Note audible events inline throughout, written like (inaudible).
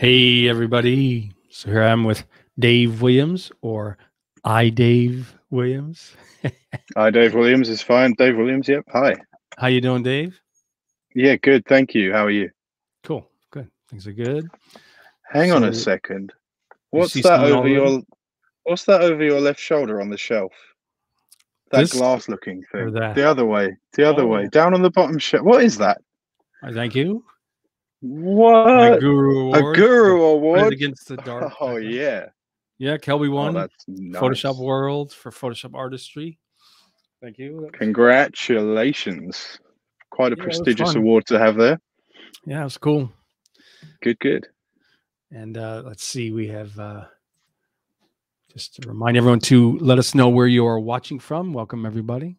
Hey, everybody. So here I am with Dave Williams or I Dave Williams. (laughs) Hi, Dave Williams is fine. Dave Williams, yep. Hi. How you doing, Dave? Yeah, good. Thank you. How are you? Cool. Good. Things are good. Hang on a second. What's that over your what's that over your left shoulder on the shelf? That This glass looking thing. that? The other way. The other oh, way. Oh. Down on the bottom shelf. What is that? I thank you. My What? Guru A guru for Red award? Against the Dark. (laughs) Oh background. yeah. Yeah, Kelby Oh, won that's nice. Photoshop World for Photoshop Artistry. Thank you. Congratulations. Quite a Yeah, prestigious award to have there. Yeah, it was cool. Good, good. And uh, let's see, we have uh, just to remind everyone to let us know where you are watching from. Welcome, everybody.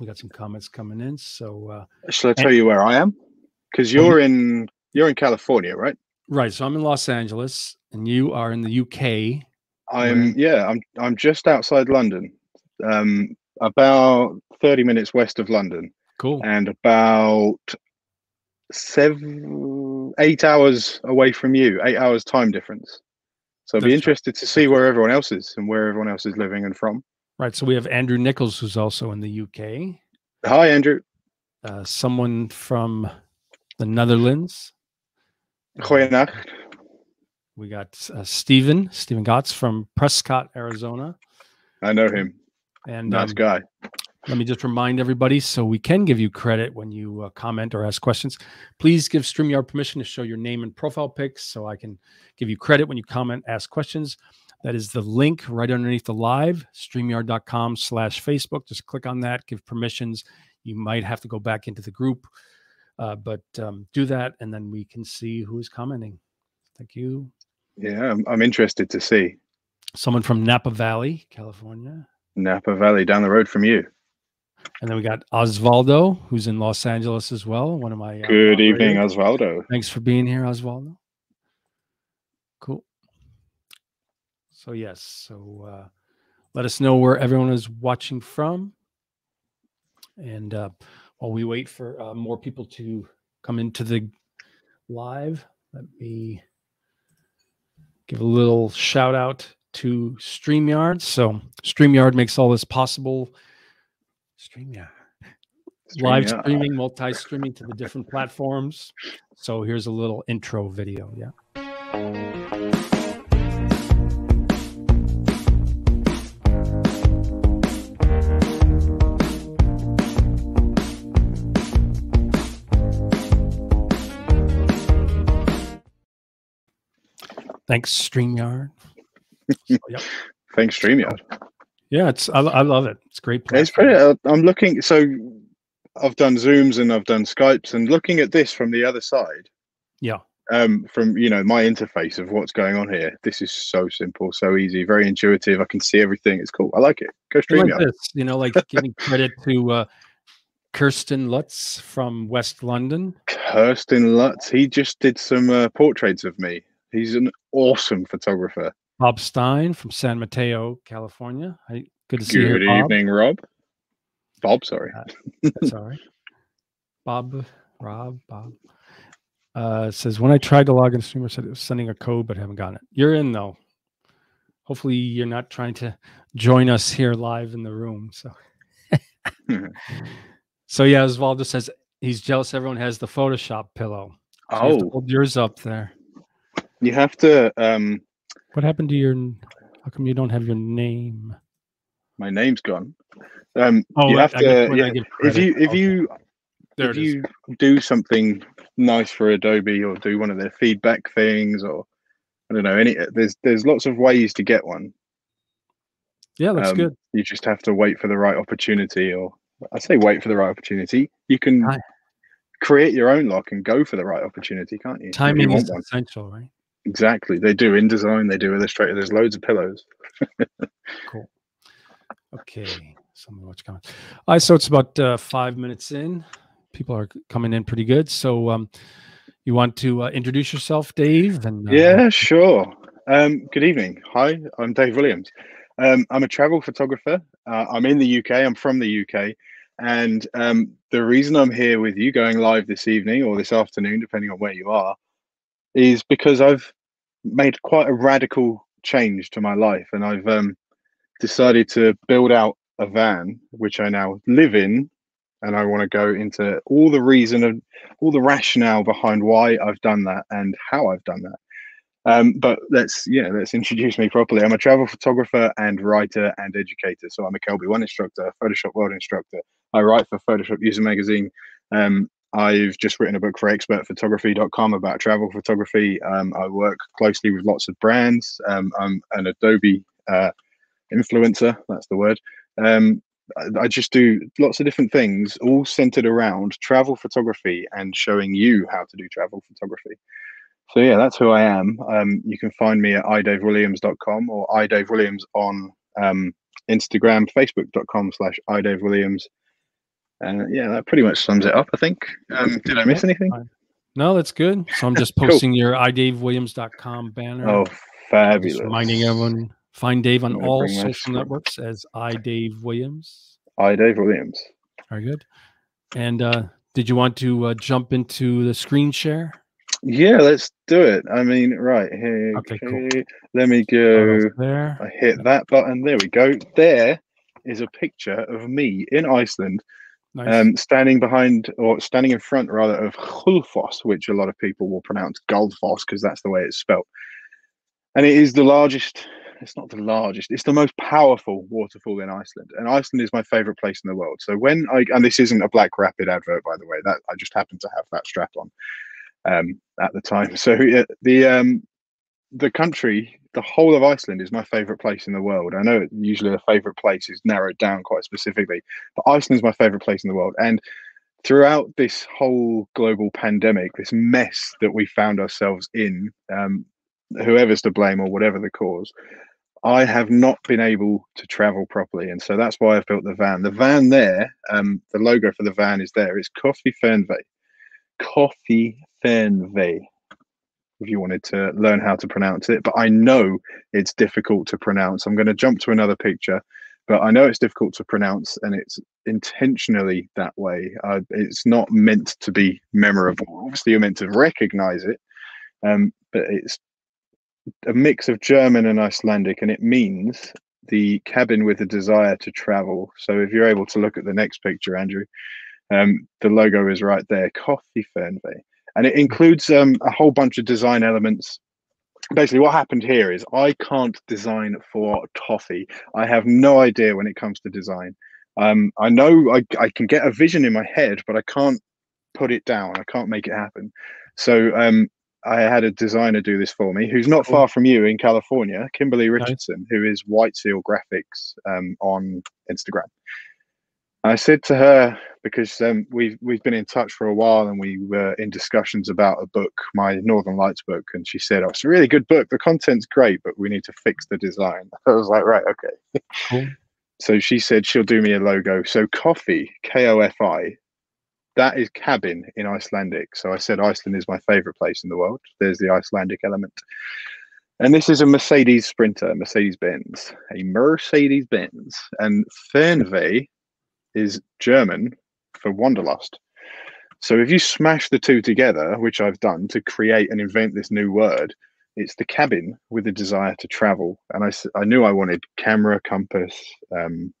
We got some comments coming in. So, uh, Shall I tell you where I am? Because you- you're in you're in California, right? right. So I'm in Los Angeles and you are in the UK. I'm yeah, I'm I'm just outside London, um, about thirty minutes west of London, Cool. and about seven, eight hours away from you. Eight hours time difference. So I'd be That's right. interested to see where everyone else is and where everyone else is living and from. Right. So we have Andrew Nichols, who's also in the UK, Hi, Andrew. uh, someone from the Netherlands. Goeienacht. We got uh, Stephen, Stephen Gotts from Prescott, Arizona. I know him. And Nice um, guy. Let me just remind everybody so we can give you credit when you uh, comment or ask questions. Please give StreamYard permission to show your name and profile pics so I can give you credit when you comment, ask questions. That is the link right underneath the live, streamyard.com slash Facebook. Just click on that, give permissions. You might have to go back into the group, uh, but um, do that and then we can see who is commenting. Thank you. Yeah, I'm, I'm interested to see Someone from Napa Valley, California. Napa Valley down the road from you. And then we got Osvaldo, who's in Los Angeles as well. One of my uh, Good evening. Osvaldo. Thanks for being here, Osvaldo. Cool. So yes, so uh, let us know where everyone is watching from, and uh, while we wait for uh, more people to come into the live, let me give a little shout out to StreamYard. So StreamYard makes all this possible. StreamYard live StreamYard. streaming, multi streaming to the different platforms. So here's a little intro video. Yeah. Thanks, StreamYard. So, (laughs) yep. Thanks, StreamYard. Yeah, it's I, I love it. It's great. It's pretty. uh, I'm looking. So I've done Zooms and I've done Skypes, and looking at this from the other side. Yeah. Um, from you know my interface of what's going on here. This is so simple, so easy, very intuitive. I can see everything. It's cool. I like it. Go I like this, you know, like (laughs) giving credit to uh, Kirsten Lutz from West London. Kirsten Lutz. He just did some uh, portraits of me. He's an awesome photographer. Bob Stein from San Mateo, California. Hi, good to see you. Good evening, Rob. Bob, sorry. All right. Bob, Rob, Bob uh, says when I tried to log in, StreamYard said it was sending a code, but haven't gotten it. You're in though. Hopefully, you're not trying to join us here live in the room. So, (laughs) (laughs) so yeah, Osvaldo says he's jealous. Everyone has the Photoshop pillow. So Oh, hold yours up there. You have to. Um, What happened to your? How come you don't have your name? my name's gone. Um, Oh, you I- have I to. I yeah, if you if Okay. you There if it is. you do something nice for Adobe or do one of their feedback things or I don't know any there's there's lots of ways to get one. Yeah, that's Um, good. You just have to wait for the right opportunity or I say wait for the right opportunity. You can Right. create your own lock and go for the right opportunity, can't you? Timing is one. essential, right? Exactly. They do InDesign, they do Illustrator. There's loads of pillows. (laughs) Cool. Okay. Some what's coming. All right. So it's about uh, five minutes in. People are coming in pretty good. So um, you want to uh, introduce yourself, Dave? And uh, Yeah, sure. Um, good evening. Hi, I'm Dave Williams. Um, I'm a travel photographer. Uh, I'm in the UK. I'm from the UK. And um, the reason I'm here with you going live this evening or this afternoon, depending on where you are, is because I've made quite a radical change to my life, and I've um, decided to build out a van, which I now live in, and I want to go into all the reason and all the rationale behind why I've done that and how I've done that. Um, but let's yeah, let's introduce me properly. I'm a travel photographer and writer and educator. So I'm a Kelby One instructor, Photoshop World instructor. I write for Photoshop User Magazine. Um, I've just written a book for expertphotography.com about travel photography. Um, I work closely with lots of brands. Um, I'm an Adobe uh, influencer, that's the word. Um, I, just do lots of different things, all centered around travel photography and showing you how to do travel photography. So yeah, that's who I am. Um, you can find me at idavewilliams.com or idavewilliams on um, Instagram, facebook.com slash idavewilliams. Uh, yeah, that pretty much sums it up, I think. Um, did I miss anything? No, that's good. So I'm just (laughs) posting cool. your idavewilliams.com banner. Oh, fabulous. Just reminding everyone, find Dave on all social networks as I Dave Williams. I Dave Williams. Very good. And uh, did you want to uh, jump into the screen share? Yeah, let's do it. I mean, right here. Okay, cool. Let me go. There. I hit that button. There we go. There is a picture of me in Iceland Nice. Um, standing behind or standing in front rather of Gullfoss, which a lot of people will pronounce Gullfoss because that's the way it's spelled. And it is the largest, it's not the largest, it's the most powerful waterfall in Iceland. And Iceland is my favorite place in the world. So when I, and this isn't a Black Rapid advert, by the way, that I just happened to have that strap on um, at the time. (laughs) So the, um, the country the whole of Iceland is my favorite place in the world. I know usually a favorite place is narrowed down quite specifically, but Iceland is my favorite place in the world. And throughout this whole global pandemic, this mess that we found ourselves in, um, whoever's to blame or whatever the cause, I have not been able to travel properly. And so that's why I've built the van. The van there, um, the logo for the van is there. It's Kofi Fernweh. Kofi Fernweh if you wanted to learn how to pronounce it. But I know it's difficult to pronounce. I'm going to jump to another picture, but I know it's difficult to pronounce and it's intentionally that way. Uh, it's not meant to be memorable. Obviously, you're meant to recognize it, um, but it's a mix of German and Icelandic, and it means the cabin with a desire to travel. So if you're able to look at the next picture, Andrew, um, the logo is right there, Kofi Fernweh and it includes um, a whole bunch of design elements. Basically what happened here is i can't design for toffee. I have no idea when it comes to design. Um, i know I, I can get a vision in my head but i can't put it down. I can't make it happen. So um, i had a designer do this for me who's not far from you in california kimberly richardson who is white seal graphics um, on instagram I said to her because um, we've we've been in touch for a while and we were in discussions about a book, my Northern Lights book, and she said, "Oh, it's a really good book. The content's great, but we need to fix the design." (laughs) I was like, "Right, okay." Cool. (laughs) So she said she'll do me a logo. So Kofi, K O F I, that is cabin in Icelandic. So I said Iceland is my favorite place in the world. There's the Icelandic element. And this is a Mercedes Sprinter, Mercedes Benz, a Mercedes Benz. And Fernweh is German for wanderlust. So if you smash the two together, which I've done to create and invent this new word, it's the cabin with the desire to travel. And I, I knew I wanted camera, compass. Um,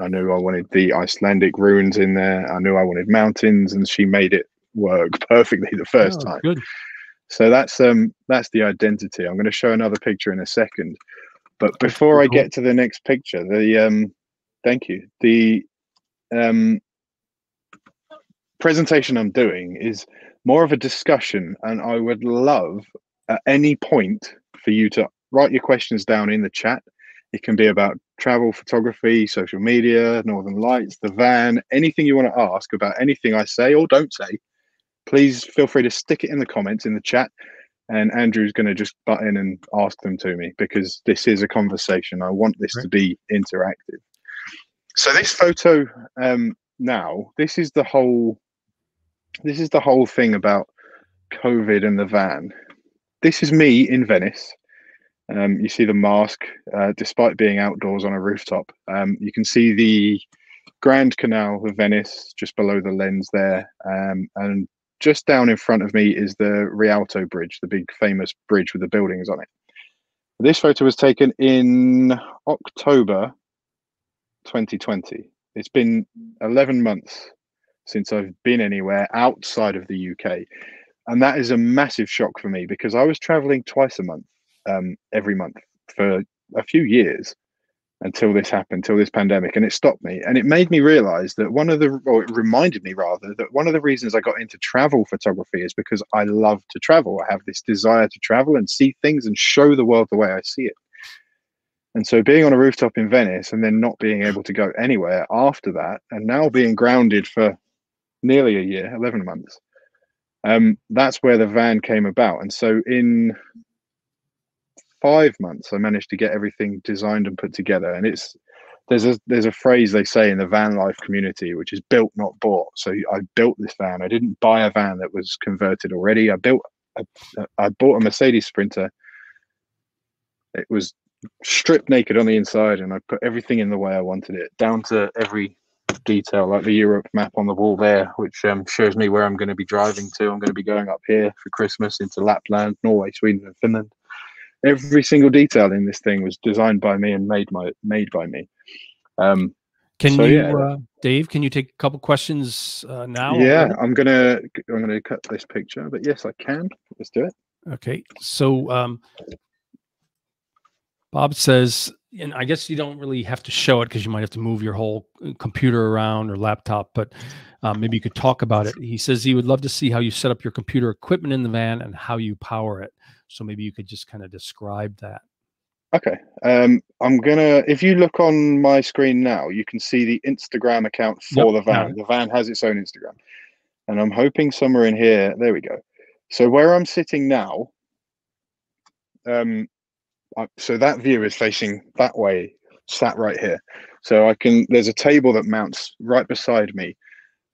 I knew I wanted the Icelandic ruins in there. I knew I wanted mountains, and she made it work (laughs) perfectly the first oh, time. Good. So that's um that's the identity. I'm going to show another picture in a second, but before I get to the next picture, the um, thank you. The um, presentation I'm doing is more of a discussion, and I would love at any point for you to write your questions down in the chat. It can be about travel, photography, social media, Northern Lights, the van, anything you want to ask about anything I say or don't say. Please feel free to stick it in the comments in the chat, and Andrew's going to just butt in and ask them to me because this is a conversation. I want this right. to be interactive. So this photo um, now, this is the whole, this is the whole thing about COVID and the van. This is me in Venice. Um, you see the mask, uh, despite being outdoors on a rooftop. Um, you can see the Grand Canal of Venice just below the lens there, um, and just down in front of me is the Rialto Bridge, the big famous bridge with the buildings on it. This photo was taken in October 2020. It's been 11 months since I've been anywhere outside of the UK. And that is a massive shock for me because I was traveling twice a month, um, every month for a few years until this happened, until this pandemic, and it stopped me. And it made me realize that one of the, or it reminded me rather, that one of the reasons I got into travel photography is because I love to travel. I have this desire to travel and see things and show the world the way I see it. And so being on a rooftop in Venice and then not being able to go anywhere after that, and now being grounded for nearly a year, 11 months, um, that's where the van came about. And so in five months, I managed to get everything designed and put together. And it's there's a there's a phrase they say in the van life community, which is built not bought. So I built this van. I didn't buy a van that was converted already. I built a, I bought a Mercedes Sprinter. It was stripped naked on the inside, and I put everything in the way I wanted it, down to every detail, like the Europe map on the wall there, which um, shows me where I'm going to be driving to. I'm going to be going up here for Christmas into Lapland, Norway, Sweden, and Finland. Every single detail in this thing was designed by me and made my made by me. Um, can so, you, yeah. uh, Dave? Can you take a couple questions uh, now? Yeah, I'm gonna I'm gonna cut this picture, but yes, I can. Let's do it. Okay, so um, Bob says, and I guess you don't really have to show it because you might have to move your whole uh, computer around or laptop, but um, maybe you could talk about it. He says he would love to see how you set up your computer equipment in the van and how you power it. So maybe you could just kind of describe that. Okay. Um, I'm gonna. If you look on my screen now, you can see the Instagram account for yep, the van. The van has its own Instagram, and I'm hoping somewhere in here. There we go. So where I'm sitting now, um, so that view is facing that way, sat right here. So I can, there's a table that mounts right beside me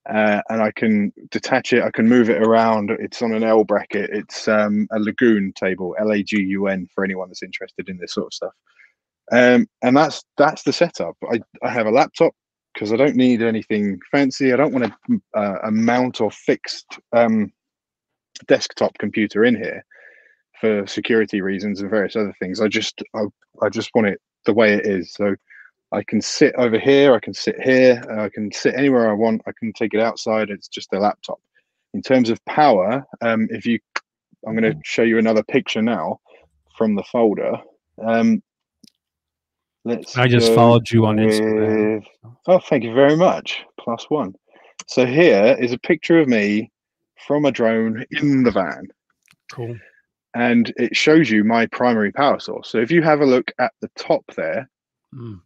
uh, and I can detach it. I can move it around. It's on an L bracket. It's um, a Lagun table, L-A-G-U-N for anyone that's interested in this sort of stuff. Um, and that's, that's the setup. I, I have a laptop because I don't need anything fancy. I don't want a, uh, a mount or fixed um, desktop computer in here for security reasons and various other things. I just I, I just want it the way it is. So I can sit over here, I can sit here, I can sit anywhere I want. I can take it outside. It's just a laptop. In terms of power, um, if you, I'm going to mm-hmm. show you another picture now from the folder. Um, let's. I just followed you on Instagram. oh, thank you very much. Plus one. So here is a picture of me from a drone in the van. Cool and it shows you my primary power source. So if you have a look at the top there, mm.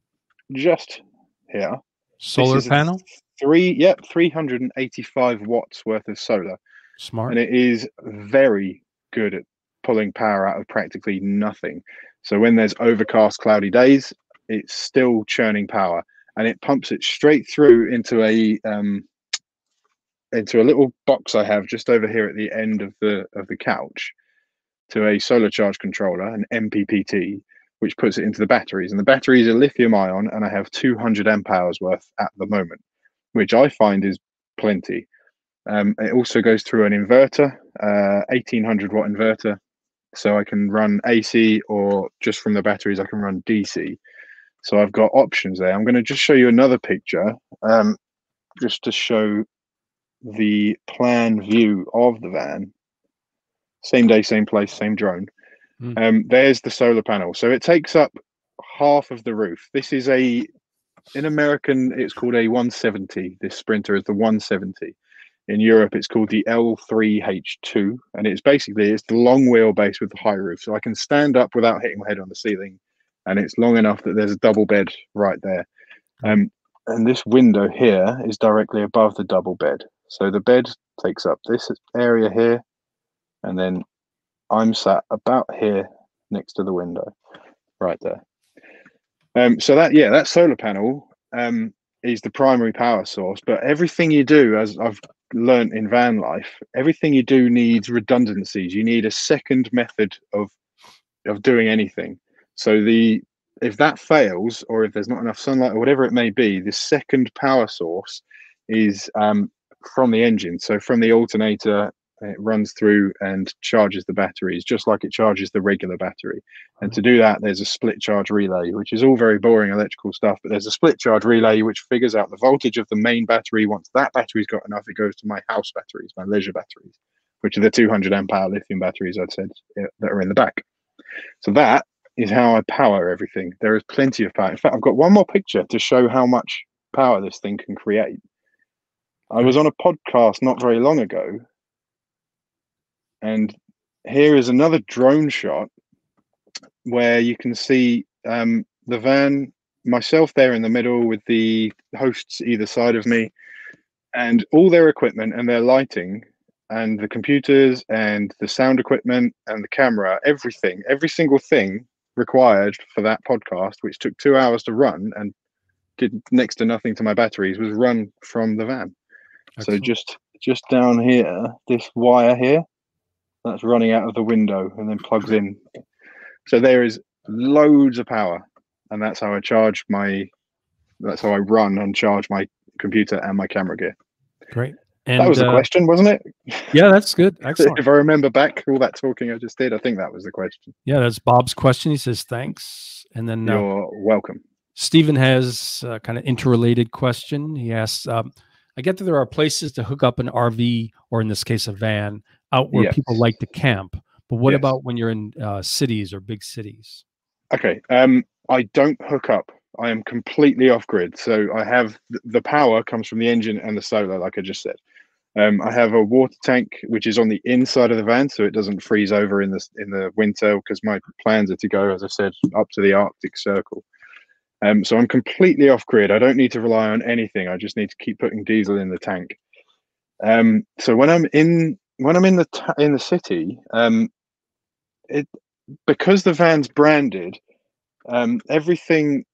just here, solar panel, three, yep, 385 watts worth of solar. Smart. And it is very good at pulling power out of practically nothing. So when there's overcast, cloudy days, it's still churning power and it pumps it straight through into a um, into a little box I have just over here at the end of the of the couch to a solar charge controller, an MPPT, which puts it into the batteries. And the batteries are lithium ion, and I have 200 amp hours worth at the moment, which I find is plenty. Um, it also goes through an inverter, uh, 1800 watt inverter. So I can run AC or just from the batteries, I can run DC. So I've got options there. I'm going to just show you another picture um, just to show the plan view of the van same day, same place, same drone. Mm. Um, there's the solar panel. So it takes up half of the roof. This is a, in American, it's called a 170. This Sprinter is the 170. In Europe, it's called the L3H2, and it's basically it's the long wheelbase with the high roof. So I can stand up without hitting my head on the ceiling, and it's long enough that there's a double bed right there. Um, and this window here is directly above the double bed. So the bed takes up this area here, and then I'm sat about here next to the window, right there. Um, so that yeah, that solar panel um, is the primary power source. But everything you do, as I've learned in van life, everything you do needs redundancies. You need a second method of of doing anything. So the if that fails, or if there's not enough sunlight, or whatever it may be, the second power source is um, from the engine. So from the alternator, it runs through and charges the batteries just like it charges the regular battery. And to do that, there's a split charge relay, which is all very boring electrical stuff. But there's a split charge relay which figures out the voltage of the main battery. Once that battery's got enough, it goes to my house batteries, my leisure batteries, which are the 200 amp hour lithium batteries I'd said eh, that are in the back. So that is how I power everything. There is plenty of power. In fact, I've got one more picture to show how much power this thing can create. I was on a podcast not very long ago, and here is another drone shot where you can see um, the van, myself there in the middle with the hosts either side of me, and all their equipment and their lighting and the computers and the sound equipment and the camera, everything, every single thing required for that podcast, which took two hours to run and did next to nothing to my batteries, was run from the van. So just just down here, this wire here, that's running out of the window and then plugs in. So there is loads of power, and that's how I charge my. That's how I run and charge my computer and my camera gear. Great. And, that was the uh, question, wasn't it? Yeah, that's good. (laughs) Excellent. if I remember back all that talking I just did, I think that was the question. Yeah, that's Bob's question. He says thanks, and then uh, you're welcome. Stephen has a kind of interrelated question. He asks, um, "I get that there are places to hook up an RV, or in this case, a van, out where yes. people like to camp. But what yes. about when you're in uh, cities or big cities?" Okay, um, I don't hook up I am completely off grid. So I have the power comes from the engine and the solar, like I just said. Um, I have a water tank which is on the inside of the van, so it doesn't freeze over in the in the winter. Because my plans are to go, as I said, up to the Arctic Circle. Um, so I'm completely off grid. I don't need to rely on anything. I just need to keep putting diesel in the tank. Um, so when I'm in when I'm in the in the city, um, it because the van's branded, um, everything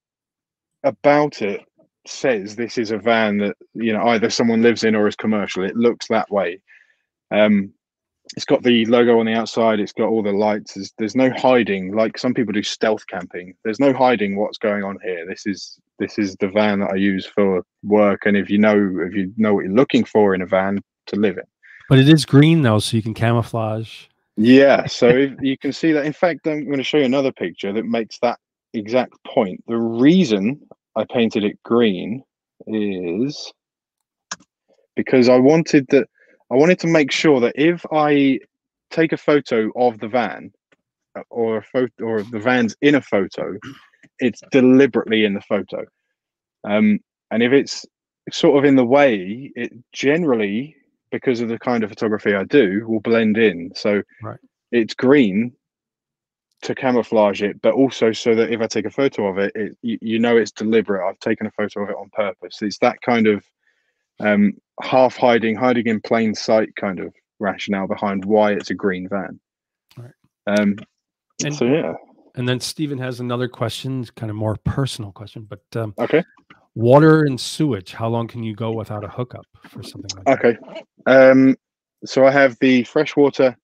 about it says this is a van that you know either someone lives in or is commercial. It looks that way. Um, it's got the logo on the outside. It's got all the lights. There's, there's no hiding like some people do stealth camping. There's no hiding what's going on here. This is this is the van that I use for work. And if you know if you know what you're looking for in a van to live in, but it is green though, so you can camouflage. Yeah, so (laughs) you can see that. In fact, I'm going to show you another picture that makes that exact point. The reason I painted it green is because I wanted that I wanted to make sure that if I take a photo of the van uh, or a photo or the van's in a photo, it's deliberately in the photo. Um, and if it's sort of in the way, it generally, because of the kind of photography I do, will blend in. So right. it's green to camouflage it, but also so that if I take a photo of it, it you, you, know it's deliberate. I've taken a photo of it on purpose. It's that kind of um, half hiding, hiding in plain sight kind of rationale behind why it's a green van. Right. Um, and, so yeah. And then Stephen has another question, kind of more personal question, but um, okay. Water and sewage. How long can you go without a hookup for something like okay. that? Okay. Um, so I have the freshwater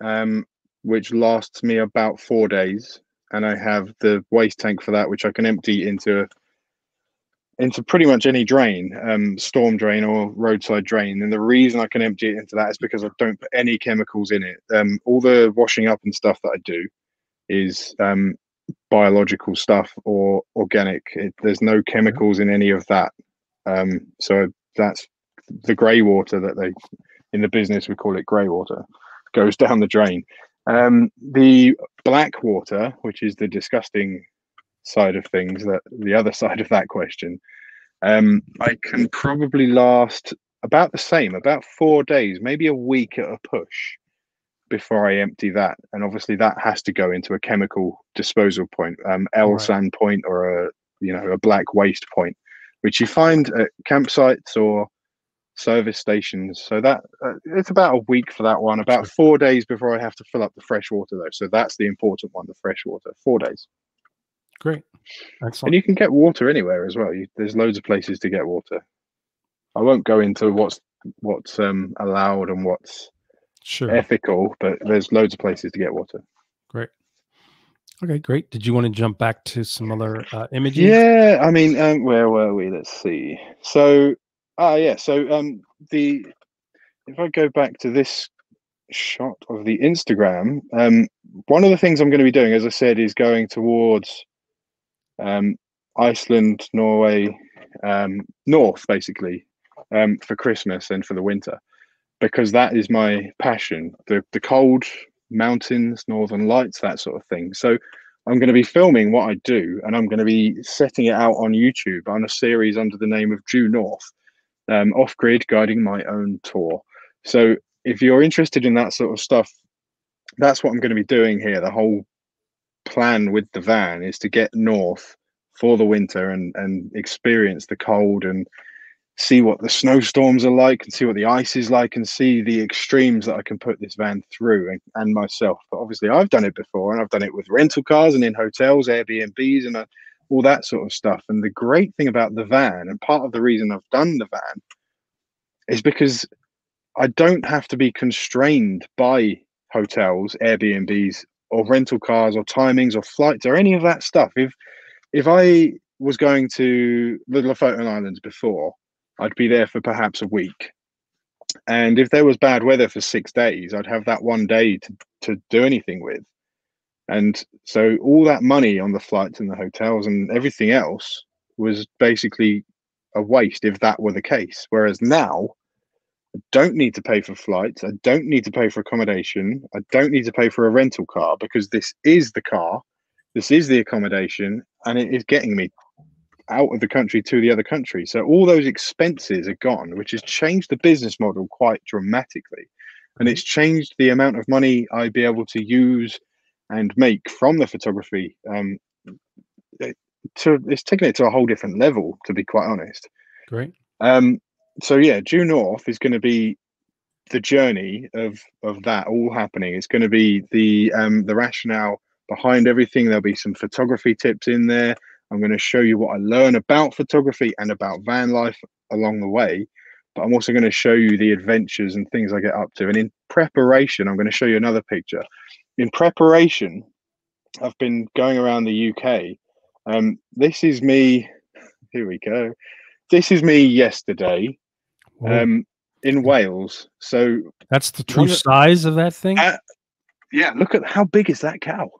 um, which lasts me about four days, and I have the waste tank for that, which I can empty into into pretty much any drain, um, storm drain or roadside drain. And the reason I can empty it into that is because I don't put any chemicals in it. Um, all the washing up and stuff that I do is um, biological stuff or organic. It, there's no chemicals in any of that. Um, so that's the grey water that they in the business we call it grey water goes (laughs) down the drain um, the black water, which is the disgusting side of things, that the other (laughs) side of that question, um, I can probably last about the same, about four days, maybe a week at a push before I empty that. And obviously that has to go into a chemical disposal point, um, L right. sand point or a you know a black waste point, which you find at campsites or service stations. So that uh, it's about a week for that one. About four days before I have to fill up the fresh water, though. So that's the important one, the fresh water. Four days. Great, excellent. And you can get water anywhere as well. You, there's loads of places to get water. I won't go into what's what's um, allowed and what's sure. ethical, but there's loads of places to get water. Great. Okay, great. Did you want to jump back to some other uh, images? Yeah, I mean, um, where were we? Let's see. So Ah, uh, yeah. So um, the if I go back to this shot of the Instagram, um, one of the things I'm going to be doing, as I said, is going towards um, Iceland, Norway, um, north basically um, for Christmas and for the winter, because that is my passion. The the cold mountains, northern lights, that sort of thing. So I'm going to be filming what I do, and I'm going to be setting it out on YouTube on a series under the name of Due North, um, off grid guiding my own tour. So if you're interested in that sort of stuff, that's what I'm going to be doing here. The whole plan with the van is to get north for the winter and and experience the cold and see what the snowstorms are like and see what the ice is like and see the extremes that I can put this van through and, and myself. But obviously, I've done it before and I've done it with rental cars and in hotels, Airbnbs, and uh, all that sort of stuff. And the great thing about the van, and part of the reason I've done the van, is because I don't have to be constrained by hotels, Airbnbs, or rental cars, or timings, or flights, or any of that stuff. If if I was going to the Lofoten Islands before, I'd be there for perhaps a week. And if there was bad weather for six days, I'd have that one day to, to do anything with. And so all that money on the flights and the hotels and everything else was basically a waste if that were the case. Whereas now, I don't need to pay for flights. I don't need to pay for accommodation. I don't need to pay for a rental car because this is the car, this is the accommodation, and it is getting me out of the country to the other country. So all those expenses are gone, which has changed the business model quite dramatically. And it's changed the amount of money I'd be able to use and make from the photography. Um, to it's taken it to a whole different level, to be quite honest. Great. Um, so yeah, Due North is going to be the journey of of that all happening. It's going to be the um, the rationale behind everything. There'll be some photography tips in there. I'm going to show you what I learn about photography and about van life along the way. But I'm also going to show you the adventures and things I get up to. And in preparation, I'm going to show you another picture. In preparation, I've been going around the UK. Um, this is me. Here we go. This is me yesterday um, in Wales. So that's the true size of that thing. Uh, yeah, look at how big is that cow?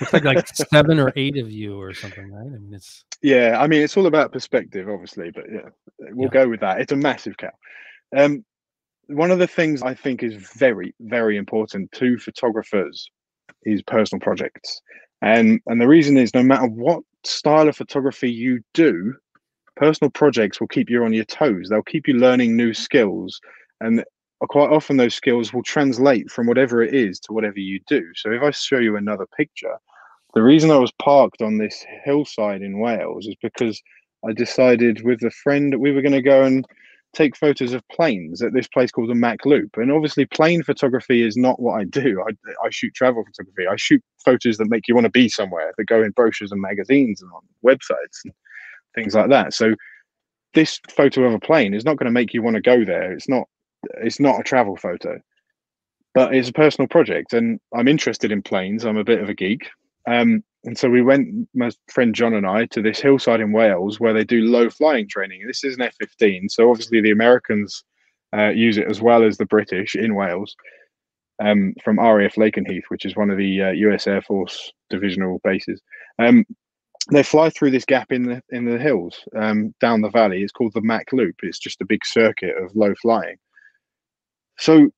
It's like like (laughs) seven or eight of you or something, right? I mean, it's yeah. I mean, it's all about perspective, obviously, but yeah, we'll yeah. go with that. It's a massive cow. Um, one of the things I think is very, very important to photographers is personal projects, and and the reason is no matter what style of photography you do, personal projects will keep you on your toes. They'll keep you learning new skills, and quite often those skills will translate from whatever it is to whatever you do. So if I show you another picture, the reason I was parked on this hillside in Wales is because I decided with a friend that we were going to go and take photos of planes at this place called the Mach Loop. And obviously, plane photography is not what I do. (laughs) I, I shoot travel photography. I shoot photos that make you want to be somewhere, that go in brochures and magazines and on websites and things like that. So this photo of a plane is not going to make you want to go there. It's not it's not a travel photo, but it's a personal project, and I'm interested in planes. I'm a bit of a geek, um, and so we went, my friend John and I, to this hillside in Wales where they do low flying training. This is an F-15, so obviously the Americans uh, use it as well as the British in Wales. Um, from RAF Lakenheath, which is one of the uh, U.S. Air Force divisional bases. Um, they fly through this gap in the in the hills um, down the valley. It's called the Mach Loop. It's just a big circuit of low flying, so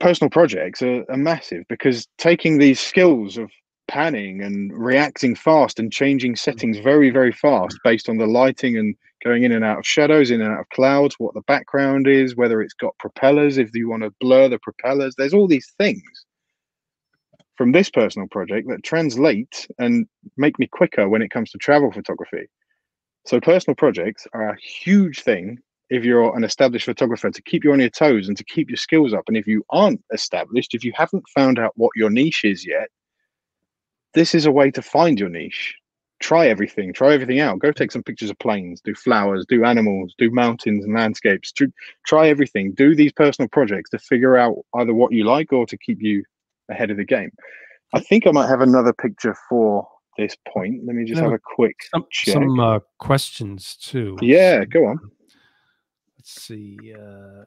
personal projects are, are massive because taking these skills of panning and reacting fast and changing settings very, very fast based on the lighting and going in and out of shadows, in and out of clouds, what the background is, whether it's got propellers, if you want to blur the propellers. There's all these things from this personal project that translate and make me quicker when it comes to travel photography. So personal projects are a huge thing if you're an established photographer to keep you on your toes and to keep your skills up. And if you aren't established, if you haven't found out what your niche is yet, this is a way to find your niche. Try everything, try everything out. Go take some pictures of planes, do flowers, do animals, do mountains and landscapes. Try everything. Do these personal projects to figure out either what you like or to keep you ahead of the game. I think I might have another picture for this point. Let me just have a quick some, some uh, questions too. Yeah, go on. Let's see. Uh,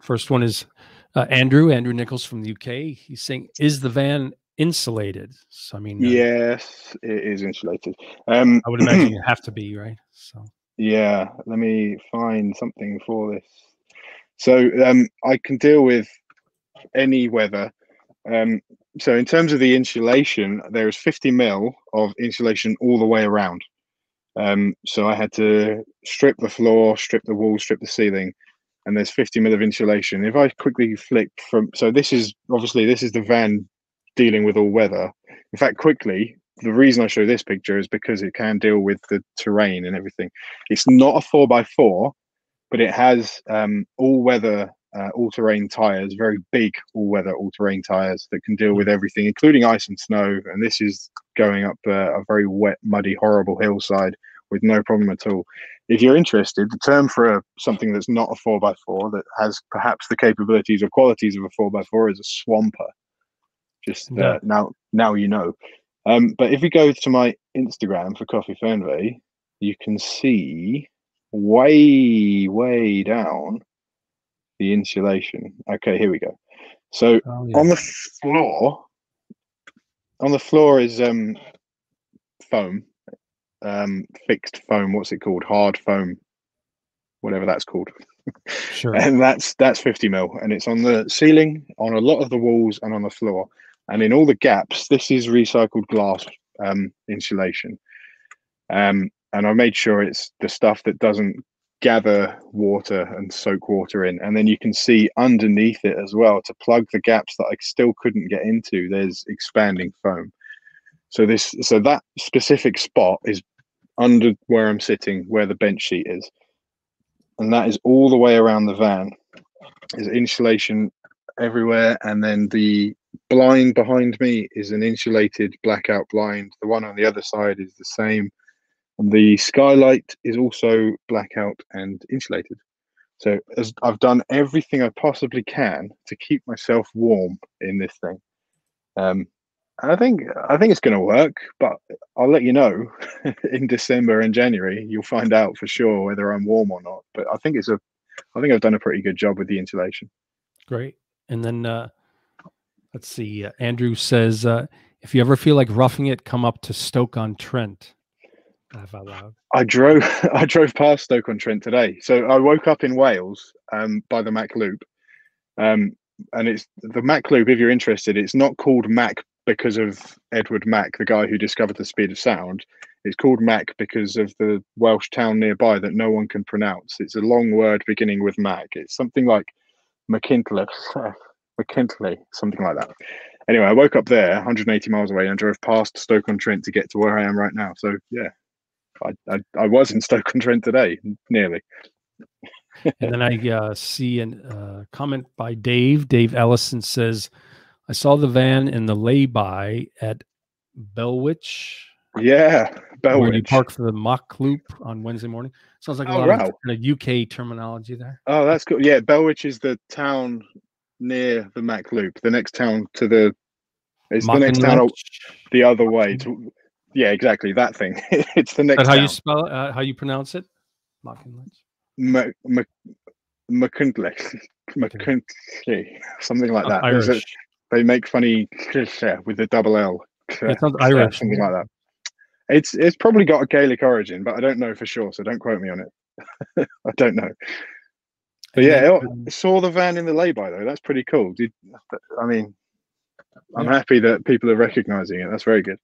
first one is uh, Andrew, Andrew Nichols from the UK. He's saying, Is the van insulated? So, I mean, uh, yes, it is insulated. Um, I would imagine (clears throat) you have to be, right? So, yeah, let me find something for this. So, um, I can deal with any weather. Um, so, in terms of the insulation, there is 50 mil of insulation all the way around. Um, so I had to strip the floor, strip the wall, strip the ceiling, and there's 50 mil of insulation. If I quickly flick from, so this is obviously this is the van dealing with all weather. In fact, quickly, the reason I show this picture is because it can deal with the terrain and everything. It's not a four by four, but it has um, all weather, uh, all terrain tires, very big all weather all terrain tires that can deal with everything, including ice and snow. And this is going up uh, a very wet, muddy, horrible hillside with no problem at all. If you're interested, the term for a, something that's not a 4x4 that has perhaps the capabilities or qualities of a 4x4 is a swamper. Just uh, yeah. now, now you know. Um, but if we go to my Instagram for Kofi Fernweh, you can see way, way down the insulation. Okay, here we go. So oh, yeah. on the floor, on the floor is um, foam, um, fixed foam. What's it called? Hard foam, whatever that's called. Sure. and that's that's 50 mil, and it's on the ceiling, on a lot of the walls, and on the floor, and in all the gaps. This is recycled glass um, insulation. Um, and I made sure it's the stuff that doesn't gather water and soak water in. And then you can see underneath it as well to plug the gaps that I still couldn't get into. There's expanding foam. So this, so that specific spot is under where I'm sitting, where the bench sheet is, and that is all the way around the van. There's insulation everywhere, and then the blind behind me is an insulated blackout blind. The one on the other side is the same. The skylight is also blackout and insulated. So as I've done everything I possibly can to keep myself warm in this thing. Um, I think I think it's going to work, but I'll let you know (laughs) in December and January. You'll find out for sure whether I'm warm or not. But I think it's a, I think I've done a pretty good job with the insulation. Great. And then uh, let's see. Uh, Andrew says, uh, if you ever feel like roughing it, come up to Stoke on Trent. Laugh out loud. I drove (laughs) I drove past Stoke on Trent today. So I woke up in Wales um, by the Mach Loop. Um, and it's the Mach Loop, if you're interested, it's not called Mach because of Edward Mach, the guy who discovered the speed of sound. It's called Mach because of the Welsh town nearby that no one can pronounce. It's a long word beginning with Mach. It's something like McKintley, (laughs) McKintley, something like that. Anyway, I woke up there 180 miles away and drove past Stoke on Trent to get to where I am right now. So yeah, I, I, I was in Stoke on Trent today, nearly. (laughs) and then I uh, see a uh, comment by Dave. Dave Ellison says, I saw the van in the lay-by at Belwich. Yeah, Belwich. Where you park for the Mach Loop on Wednesday morning. Sounds like a oh, lot wow. of UK terminology there. Oh, that's cool. Yeah, Belwich is the town near the Mach Loop. The next town to the it's Mock the next town the other way. To, yeah, exactly that thing. (laughs) it's the next. And how town. you spell uh, how you pronounce it? Mockinglitch. McKinley, McKinley, something like that. Irish they make funny with the double L. It sounds Irish, something like that. It's it's probably got a Gaelic origin, but I don't know for sure, so don't quote me on it. (laughs) I don't know. But yeah, um, saw the van in the lay-by though. That's pretty cool. Did I mean? I'm yeah. happy that people are recognizing it. That's very good.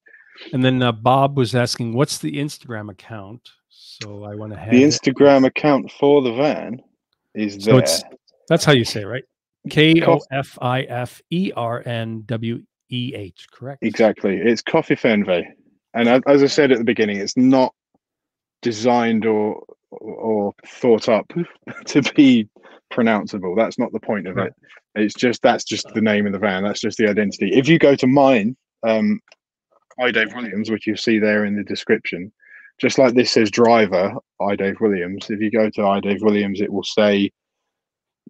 And then uh, Bob was asking, "What's the Instagram account?" So I went ahead. The Instagram account for the van is so there. that's how you say, it, right? K O F I F E R N W E H, correct? Exactly. It's Kofi Fernweh. And as I said at the beginning, it's not designed or or thought up (laughs) to be pronounceable. That's not the point of right. it. It's just that's just the name of the van. That's just the identity. If you go to mine, um, I Dave Williams, which you see there in the description, just like this says driver, I Dave Williams. If you go to I Dave Williams, it will say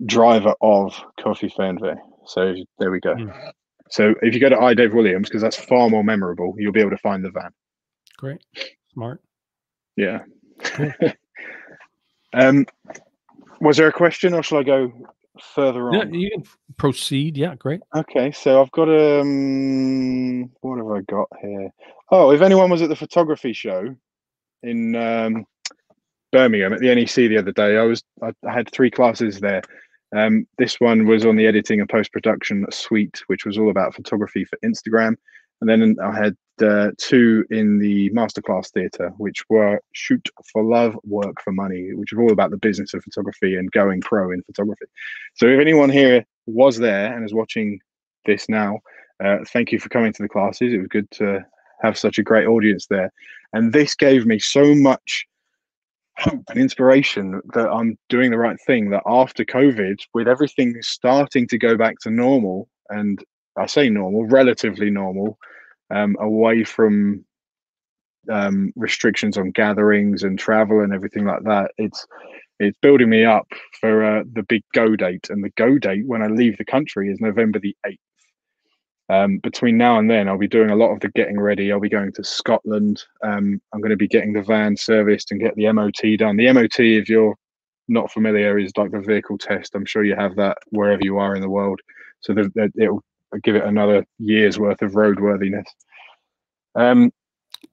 driver of Kofi Fernweh. So there we go. Mm. So if you go to I Dave Williams, because that's far more memorable, you'll be able to find the van. Great, smart. Yeah. Cool. (laughs) um, Was there a question, or shall I go further on? Yeah, you can proceed. Yeah, great. Okay, so I've got um, what have I got here? Oh, if anyone was at the photography show in um, Birmingham at the NEC the other day, I was I, I had three classes there. Um, this one was on the editing and post production suite, which was all about photography for Instagram. And then I had uh, two in the masterclass theatre, which were shoot for love, work for money, which are all about the business of photography and going pro in photography. So if anyone here was there and is watching this now, uh, thank you for coming to the classes. It was good to have such a great audience there. And this gave me so much hope and inspiration that I'm doing the right thing. That after COVID, with everything starting to go back to normal, and I say normal, relatively normal, um, away from um, restrictions on gatherings and travel and everything like that. It's it's building me up for uh, the big go date, and the go date when I leave the country is November the eighth. Um, between now and then, I'll be doing a lot of the getting ready. I'll be going to Scotland. Um, I'm going to be getting the van serviced and get the MOT done. The MOT, if you're not familiar, is like the vehicle test. I'm sure you have that wherever you are in the world. So the, the, it'll give it another year's worth of roadworthiness. Um,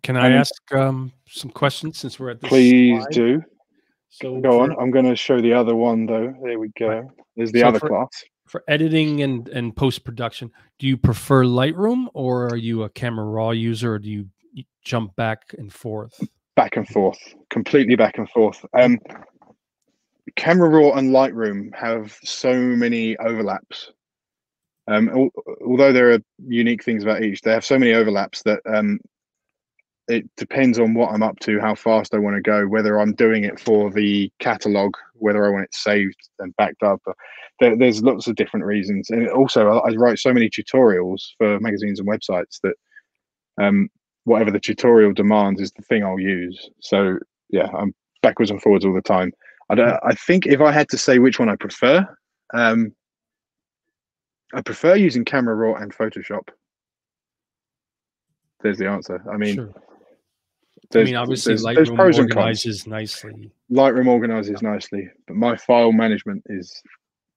Can I ask um, some questions since we're at this? Please slide? do. So go for, on. I'm going to show the other one though. There we go. Right. There's the so other for, class. For editing and, and post production, do you prefer Lightroom or are you a Camera Raw user or do you jump back and forth? Back and forth, completely back and forth. Um, Camera Raw and Lightroom have so many overlaps um, al- although there are unique things about each, they have so many overlaps that um, it depends on what I'm up to, how fast I want to go, whether I'm doing it for the catalog, whether I want it saved and backed up. There, there's lots of different reasons, and also I, write so many tutorials for magazines and websites that um, whatever the tutorial demands is the thing I'll use. So yeah, I'm backwards and forwards all the time. I, I think if I had to say which one I prefer, um, I prefer using Camera Raw and Photoshop. There's the answer. I mean, sure. I mean, obviously, there's, Lightroom there's organizes nicely. Lightroom organizes nicely, but my file management is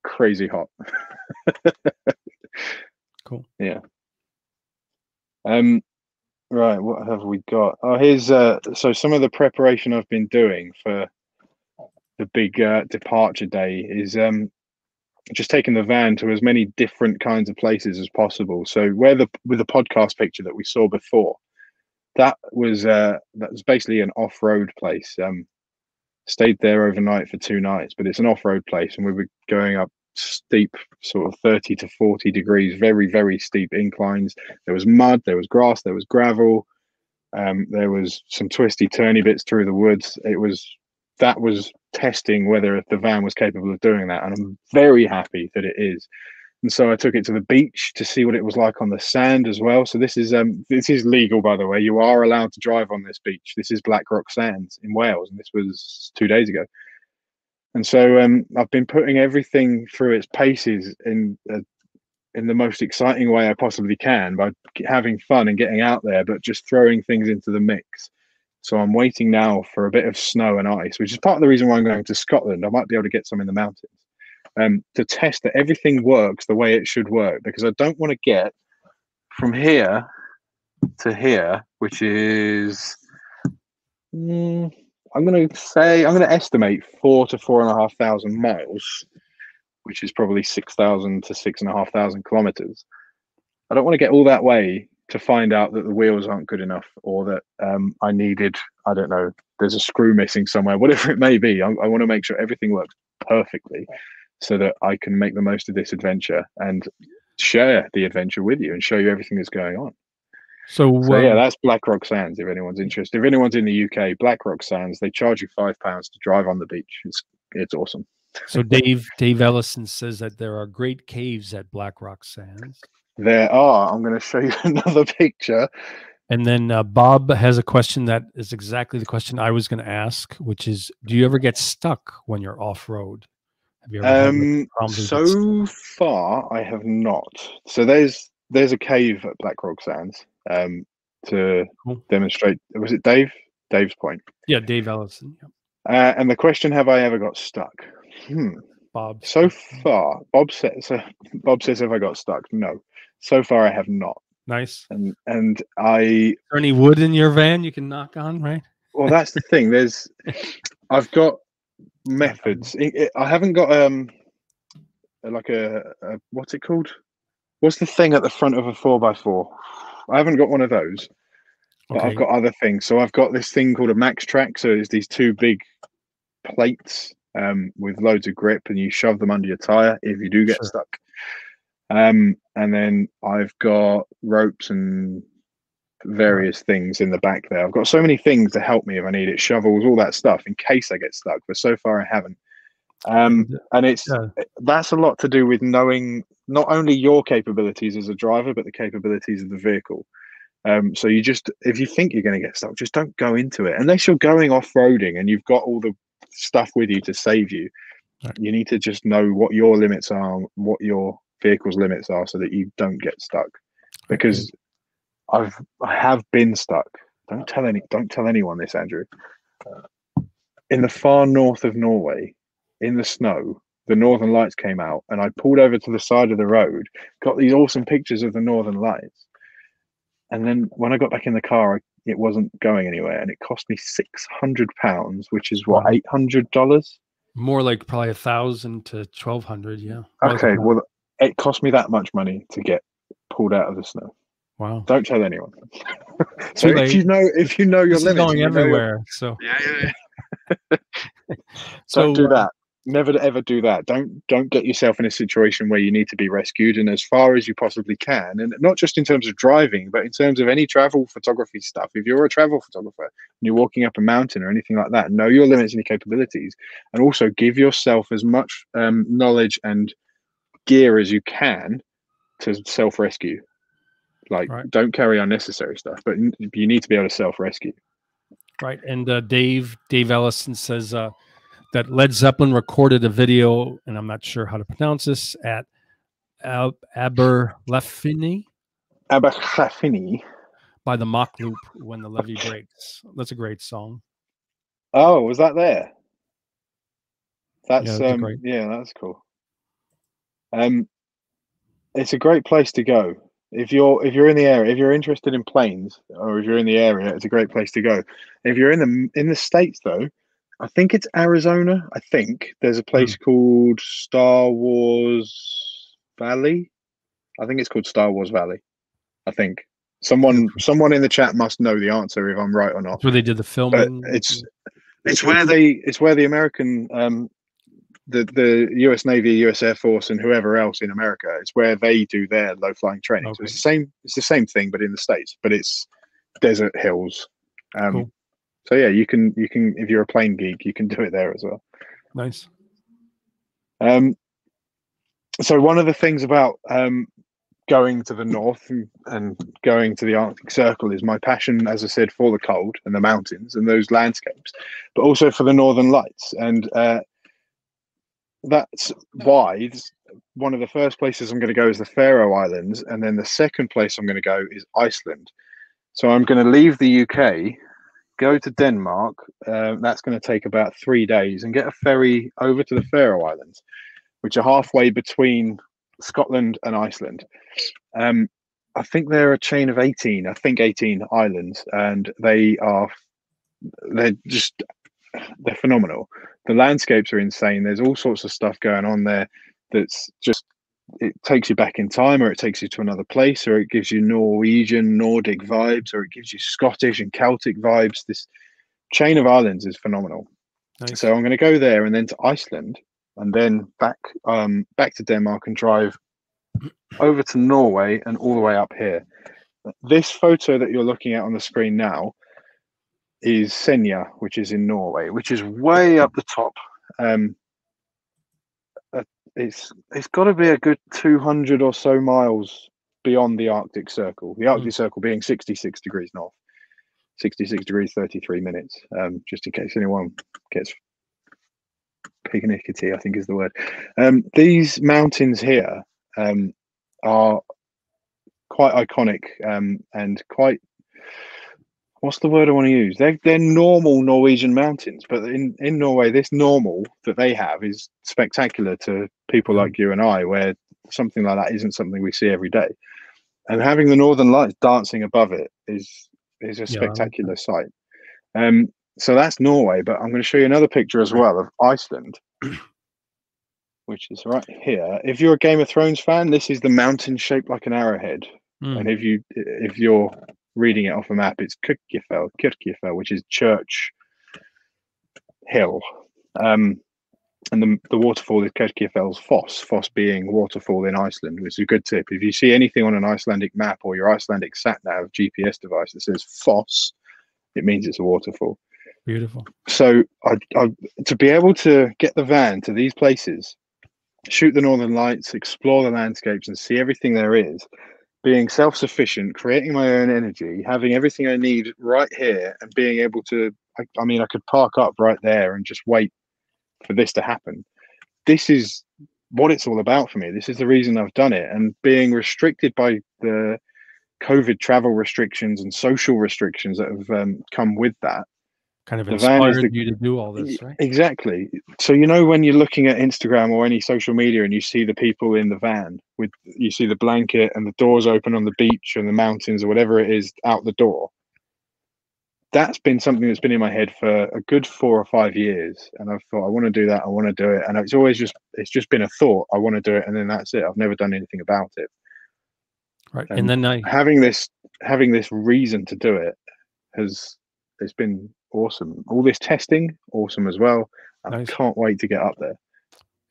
crazy hot. (laughs) cool. Yeah. Um. Right. What have we got? Oh, here's uh. So some of the preparation I've been doing for the big uh, departure day is um just taking the van to as many different kinds of places as possible. So where the with the podcast picture that we saw before, that was uh, that was basically an off-road place. Um, stayed there overnight for two nights, but it's an off-road place, and we were going up steep, sort of thirty to forty degrees, very very steep inclines. There was mud, there was grass, there was gravel. Um, there was some twisty turny bits through the woods. It was that was testing whether the van was capable of doing that. And I'm very happy that it is. And so I took it to the beach to see what it was like on the sand as well. So this is um this is legal by the way. You are allowed to drive on this beach. This is Blackrock Sands in Wales, and this was two days ago. And so um, I've been putting everything through its paces in uh, in the most exciting way I possibly can by having fun and getting out there, but just throwing things into the mix. So I'm waiting now for a bit of snow and ice, which is part of the reason why I'm going to Scotland. I might be able to get some in the mountains um, to test that everything works the way it should work, because I don't want to get from here to here, which is, mm, I'm going to say, I'm going to estimate four to four and a half thousand miles, which is probably 6,000 to six and a half thousand kilometers. I don't want to get all that way to find out that the wheels aren't good enough or that um, I needed, I don't know, there's a screw missing somewhere, (laughs) whatever it may be. I, I want to make sure everything works perfectly so that I can make the most of this adventure and share the adventure with you and show you everything that's going on. So, so yeah, that's Blackrock Sands. If anyone's interested, if anyone's in the UK, Blackrock Sands, they charge you five pounds to drive on the beach. It's it's awesome. so Dave Dave Ellison says that there are great caves at Blackrock Sands. There are. I'm going to show you (laughs) another picture. And then uh, Bob has a question that is exactly the question I was going to ask, which is, do you ever get stuck when you're off road? Have you ever um, so far, I have not. So there's there's a cave at Black Rock Sands um, to cool. demonstrate. Was it Dave? Dave's point. Yeah, Dave Ellison. Uh, and the question, have I ever got stuck? Hmm. Bob. So far, Bob says. Uh, (laughs) Bob says, "Have I got stuck?" No. So far, I have not. Nice. And and I. Is there any wood in your van you can knock on? Right. Well, that's the thing. There's. (laughs) I've got methods. I haven't got um. Like a, a what's it called? What's the thing at the front of a four x four? I haven't got one of those. But okay. I've got other things. So I've got this thing called a max track. So it's these two big plates um, with loads of grip, and you shove them under your tire if you do get sure. stuck. Um, and then I've got ropes and various things in the back there. I've got so many things to help me if I need it, shovels, all that stuff in case I get stuck. But so far I haven't. Um, and it's yeah. that's a lot to do with knowing not only your capabilities as a driver, but the capabilities of the vehicle. Um, so you just, if you think you're going to get stuck, just don't go into it unless you're going off roading and you've got all the stuff with you to save you. Right. You need to just know what your limits are, what your vehicle's limits are, so that you don't get stuck. Because okay. I've I have been stuck. Don't tell any. Don't tell anyone this, Andrew. Uh, in the far north of Norway, in the snow, the Northern Lights came out, and I pulled over to the side of the road, got these awesome pictures of the Northern Lights, and then when I got back in the car, I it wasn't going anywhere, and it cost me six hundred pounds, which is what eight hundred dollars. More like probably a thousand to twelve hundred. Yeah. Okay. Well, it cost me that much money to get pulled out of the snow. Wow. Don't tell anyone. so if you know if you know your limits, going everywhere. So yeah, yeah. yeah. so (laughs) Don't do that never ever do that don't don't get yourself in a situation where you need to be rescued and as far as you possibly can and not just in terms of driving but in terms of any travel photography stuff if you're a travel photographer and you're walking up a mountain or anything like that know your limits and your capabilities and also give yourself as much um, knowledge and gear as you can to self-rescue like right. don't carry unnecessary stuff but you need to be able to self-rescue right and uh, dave dave ellison says uh that Led Zeppelin recorded a video, and I'm not sure how to pronounce this, at Ab- Aberllefenni. Aberllefenni. By the Mach Loop when the levee breaks. That's a great song. Oh, was that there? That's yeah, um, great. yeah, that's cool. Um, it's a great place to go if you're if you're in the area. If you're interested in planes, or if you're in the area, it's a great place to go. If you're in the in the states, though, I think it's Arizona. I think there's a place mm. called Star Wars Valley. I think it's called Star Wars Valley. I think someone someone in the chat must know the answer if I'm right or not. That's where they did the filming. But it's it's where they it's where the American um the the U.S. Navy, U.S. Air Force, and whoever else in America. It's where they do their low flying training. Okay. So it's the same. It's the same thing, but in the states. But it's desert hills. Um, cool. So yeah, you can you can if you're a plane geek, you can do it there as well. Nice. Um, so one of the things about um, going to the north and, and, going to the Arctic Circle is my passion, as I said, for the cold and the mountains and those landscapes, but also for the northern lights. And uh, that's why one of the first places I'm going to go is the Faroe Islands, and then the second place I'm going to go is Iceland. So I'm going to leave the UK go to Denmark. Uh, that's going to take about three days and get a ferry over to the Faroe Islands, which are halfway between Scotland and Iceland. Um, I think they're a chain of 18, I think 18 islands, and they are, they're just, they're phenomenal. The landscapes are insane. There's all sorts of stuff going on there that's just it takes you back in time or it takes you to another place or it gives you norwegian nordic vibes or it gives you scottish and celtic vibes this chain of islands is phenomenal nice. so i'm going to go there and then to iceland and then back um back to denmark and drive over to norway and all the way up here this photo that you're looking at on the screen now is senja which is in norway which is way up the top um it's it's got to be a good 200 or so miles beyond the Arctic Circle. The Arctic mm. Circle being 66 degrees north, 66 degrees 33 minutes. Um, just in case anyone gets picnicky, I think is the word. Um, these mountains here um, are quite iconic um, and quite what's the word I want to use? They're they're normal Norwegian mountains, but in in Norway, this normal that they have is spectacular to people like you and I, where something like that isn't something we see every day. And having the Northern Lights dancing above it is is a spectacular yeah. sight. Um, so that's Norway, but I'm going to show you another picture as well of Iceland, (clears throat) which is right here. If you're a Game of Thrones fan, this is the mountain shaped like an arrowhead. Mm. And if you if you're reading it off a map, it's Kirkjufell, Kirkjufell, which is Church Hill. Um, and the, the waterfall is Kirkjufell's Foss, Foss being waterfall in Iceland, which is a good tip. If you see anything on an Icelandic map or your Icelandic sat nav GPS device that says Foss, it means it's a waterfall. Beautiful. So I, I, to be able to get the van to these places, shoot the northern lights, explore the landscapes, and see everything there is, being self-sufficient, creating my own energy, having everything I need right here, and being able to. I, I mean, I could park up right there and just wait for this to happen. This is what it's all about for me. This is the reason I've done it. And being restricted by the COVID travel restrictions and social restrictions that have um, come with that, kind of inspired the, you to do all this, right? Exactly. So you know when you're looking at Instagram or any social media and you see the people in the van with you see the blanket and the doors open on the beach and the mountains or whatever it is out the door. That's been something that's been in my head for a good four or five years, and I've thought I want to do that. I want to do it, and it's always just it's just been a thought. I want to do it, and then that's it. I've never done anything about it. Right, and, and then I having this having this reason to do it has it's been awesome. All this testing, awesome as well. I nice. can't wait to get up there.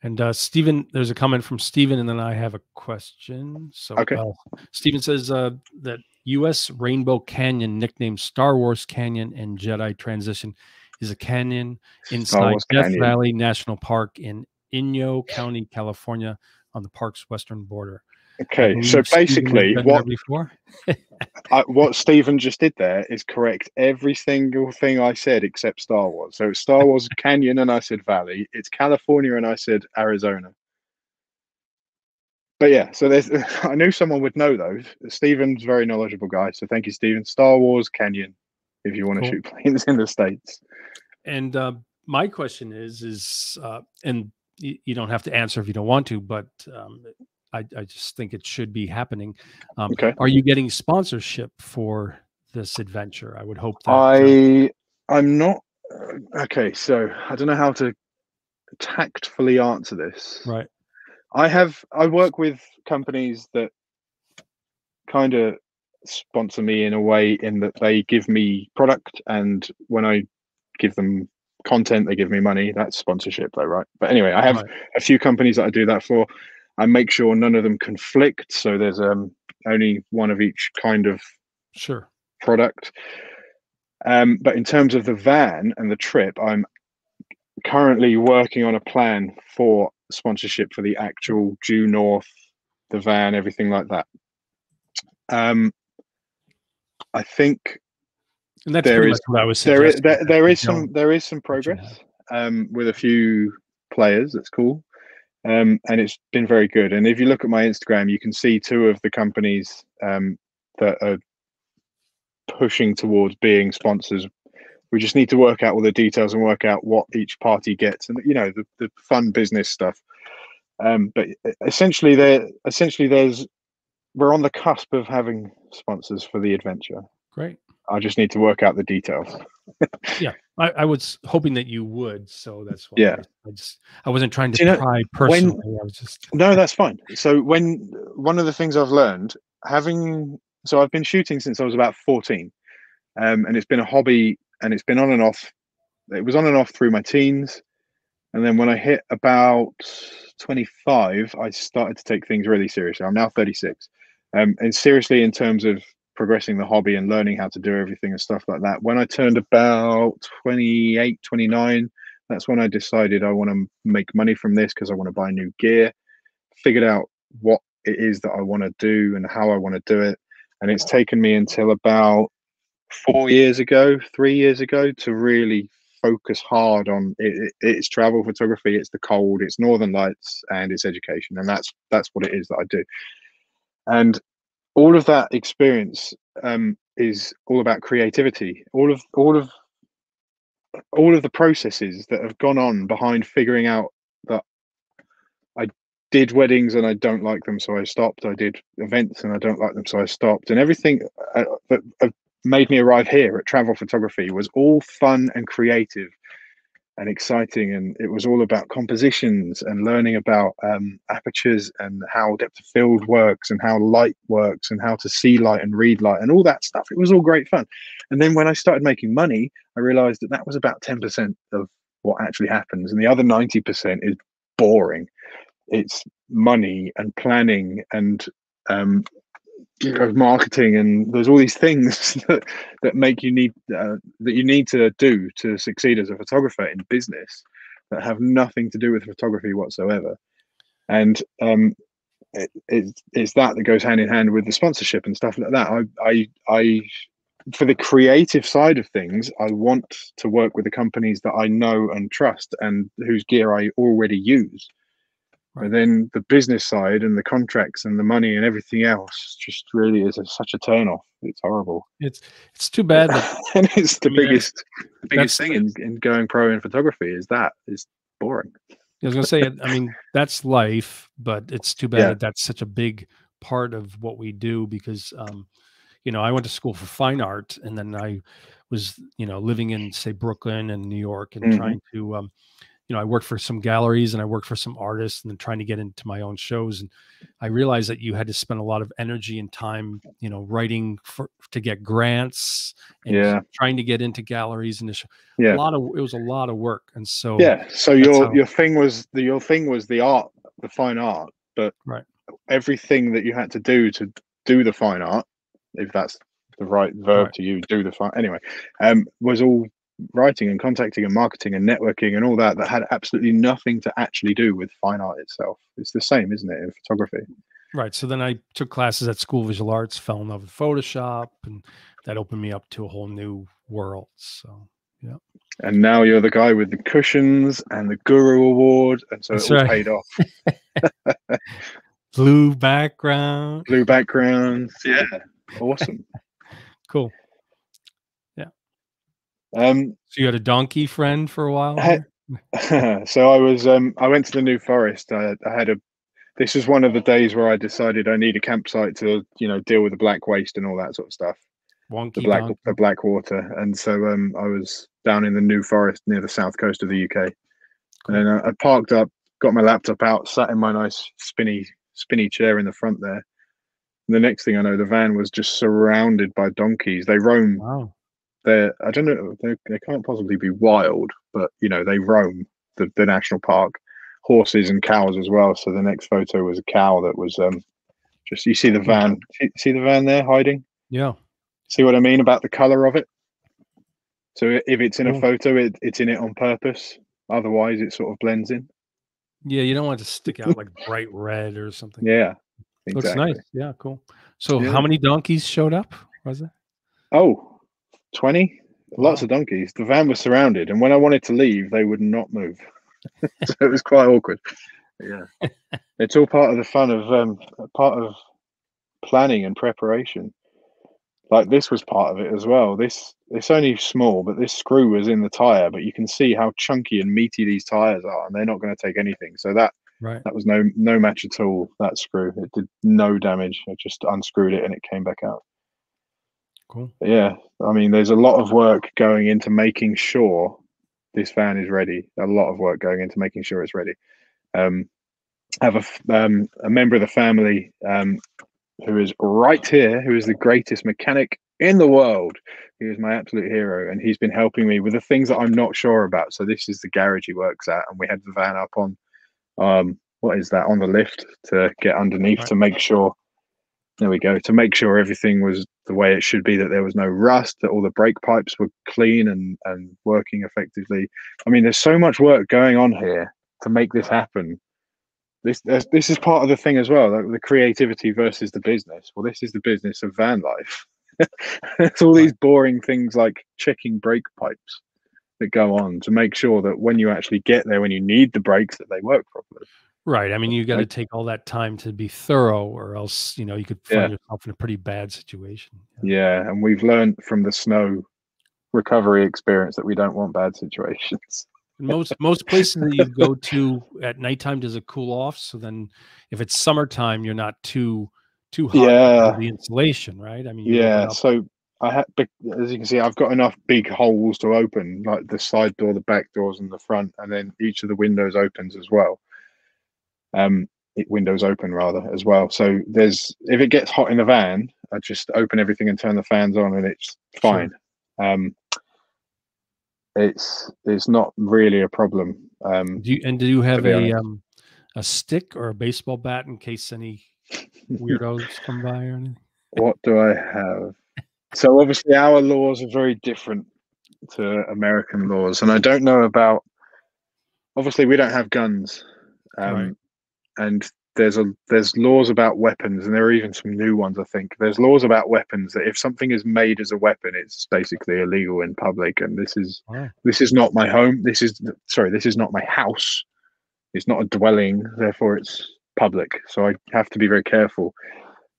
And uh, Stephen, there's a comment from Stephen, and then I have a question. So, okay. Uh, Stephen says uh, that U.S. Rainbow Canyon, nicknamed Star Wars Canyon and Jedi Transition, is a canyon inside Death canyon. Valley National Park in Inyo County, California, on the park's western border. Okay, so basically, what (laughs) I, what Stephen just did there is correct every single thing I said except Star Wars. So it's Star Wars (laughs) Canyon, and I said Valley. It's California, and I said Arizona. But yeah, so there's. (laughs) I knew someone would know those. Stephen's very knowledgeable guy, so thank you, Stephen. Star Wars Canyon, if you want to shoot planes in the states. And uh, my question is, is uh, and you don't have to answer if you don't want to, but um, I, I just think it should be happening. Um, okay. Are you getting sponsorship for this adventure? I would hope that. Uh I I'm not. Uh, okay, so I don't know how to tactfully answer this. Right. I have. I work with companies that kind of sponsor me in a way in that they give me product and when I give them content they give me money that's sponsorship though right but anyway i have right. a few companies that i do that for I make sure none of them conflict. So there's um, only one of each kind of sure product. Um, but in terms of the van and the trip, I'm currently working on a plan for sponsorship for the actual due north, the van, everything like that. Um, I think and that's there is what I was there is there, there is some there is some progress um, with a few players. That's cool um, and it's been very good. And if you look at my Instagram, you can see two of the companies um, that are pushing towards being sponsors. We just need to work out all the details and work out what each party gets, and you know the, the fun business stuff. Um, but essentially, there essentially there's we're on the cusp of having sponsors for the adventure. Great. I just need to work out the details. (laughs) yeah, I, I, was hoping that you would, so that's why. Yeah, I, I just I wasn't trying to you pry know, personally. When, I was just no, that's fine. So when one of the things I've learned having so I've been shooting since I was about fourteen, um, and it's been a hobby, and it's been on and off. It was on and off through my teens, and then when I hit about twenty five, I started to take things really seriously. I'm now thirty six, um, and seriously in terms of progressing the hobby and learning how to do everything and stuff like that. When I turned about 28, 29, that's when I decided I want to make money from this because I want to buy new gear. Figured out what it is that I want to do and how I want to do it. And it's taken me until about four years ago, three years ago, to really focus hard on it, it, it's travel photography, it's the cold, it's northern lights, and it's education, and that's that's what it is that I do. And all of that experience um, is all about creativity. All of all of all of the processes that have gone on behind figuring out that I did weddings and I don't like them, so I stopped. I did events and I don't like them, so I stopped. And everything uh, that made me arrive here at travel photography was all fun and creative and exciting and it was all about compositions and learning about um, apertures and how depth of field works and how light works and how to see light and read light and all that stuff. It was all great fun. And then when i started making money i realized that that was about 10% of what actually happens and the other 90% is boring. It's money and planning and um, marketing and there's all these things (laughs) that, that make you need uh, that you need to do to succeed as a photographer in business that have nothing to do with photography whatsoever. And um, it, it, it's that that goes hand in hand with the sponsorship and stuff like that. I, I i for the creative side of things i want to work with the companies that i know and trust and whose gear i already use Right. then the business side and the contracts and the money and everything else just really is a, such a turn off. It's horrible. It's it's too bad. That, (laughs) and it's the biggest the biggest thing in, in going pro in photography is that is boring. I was gonna say, I mean, that's life, but it's too bad yeah. that that's such a big part of what we do because, um, you know, I went to school for fine art, and then I was, you know, living in say Brooklyn and New York and mm-hmm. trying to um, you know, I worked for some galleries and I worked for some artists and then trying to get into my own shows. And I realized that you had to spend a lot of energy and time, you know, writing for to get grants and yeah. trying to get into galleries and show. yeah. a lot of it was a lot of work. And so yeah, so your how, your thing was the your thing was the art, the fine art, but right everything that you had to do to do the fine art, if that's the right verb right. to you, do the fine anyway, um, was all writing and contacting and marketing and networking and all that that had absolutely nothing to actually do with fine art itself. It's the same, isn't it, in photography? Right. So then I took classes at School of Visual Arts, fell in love with Photoshop, and that opened me up to a whole new world. So yeah. And now you're the guy with the cushions and the Guru Award, and so That's it all right. paid off. (laughs) Blue background. Blue backgrounds. Yeah. Awesome. (laughs) cool. Um, so you had a donkey friend for a while. (laughs) so I was um, I went to the New Forest. I, I, had a. This was one of the days where I decided I need a campsite to you know deal with the black waste and all that sort of stuff. Wonky the black donkey. the black water, and so um, I was down in the New Forest near the south coast of the UK, cool. and I, I parked up, got my laptop out, sat in my nice spinny spinny chair in the front there. And the next thing I know, the van was just surrounded by donkeys. They roam wow they're I don't know they, they can't possibly be wild, but you know they roam the, the national park, horses and cows as well. So the next photo was a cow that was um just you see the van see, see the van there hiding. Yeah. See what I mean about the color of it. So if it's in a photo, it, it's in it on purpose. Otherwise, it sort of blends in. Yeah, you don't want to stick out like bright red or something. Yeah, exactly. looks nice. Yeah, cool. So, yeah. how many donkeys showed up? Was it? Oh, 20 lots of donkeys. The van was surrounded and when i wanted to leave they would not move. (laughs) So it was quite awkward. Yeah. (laughs) It's all part of the fun of um part of planning and preparation. Like this was part of it as well. This it's only small but this screw was in the tire but you can see how chunky and meaty these tires are and they're not going to take anything. So that right. that was no no match at all that screw. It did no damage. I just unscrewed it and it came back out Cool. Yeah, I mean, there's a lot of work going into making sure this van is ready. A lot of work going into making sure it's ready. Um, I have a, um, a member of the family um, who is right here, who is the greatest mechanic in the world. He is my absolute hero, and he's been helping me with the things that I'm not sure about. So this is the garage he works at, and we had the van up on um, what is that on the lift to get underneath right. to make sure there we go. To make sure everything was the way it should be that there was no rust that all the brake pipes were clean and and working effectively. I mean there's so much work going on here to make this happen. This this is part of the thing as well like the creativity versus the business. Well this is the business of van life. (laughs) It's all these boring things like checking brake pipes that go on to make sure that when you actually get there when you need the brakes that they work properly Right. I mean, you got to take all that time to be thorough, or else you know you could find Yeah. yourself in a pretty bad situation. Yeah, and we've learned from the snow recovery experience that we don't want bad situations. most most places that you go to at nighttime does it cool off so then if it's summertime you're not too too hot Yeah. for the insulation right i mean Yeah, so I had, as you can see, I've got enough big holes to open, like the side door, the back doors, and the front, and then each of the windows opens as well. Um, it windows open rather as well. So there's if it gets hot in the van, I just open everything and turn the fans on, and it's Sure. fine. Um, it's it's not really a problem. Um, do you and do you have a um a stick or a baseball bat in case any (laughs) weirdos come by or anything what do I have? So obviously our laws are very different to American laws, and I don't know about. Obviously, we don't have guns, um, Right. And there's a there's laws about weapons, and there are even some new ones. I think there's laws about weapons that if something is made as a weapon, it's basically illegal in public. And this is Wow. this is not my home. This is sorry, this is not my house. It's not a dwelling, therefore it's public. So I have to be very careful.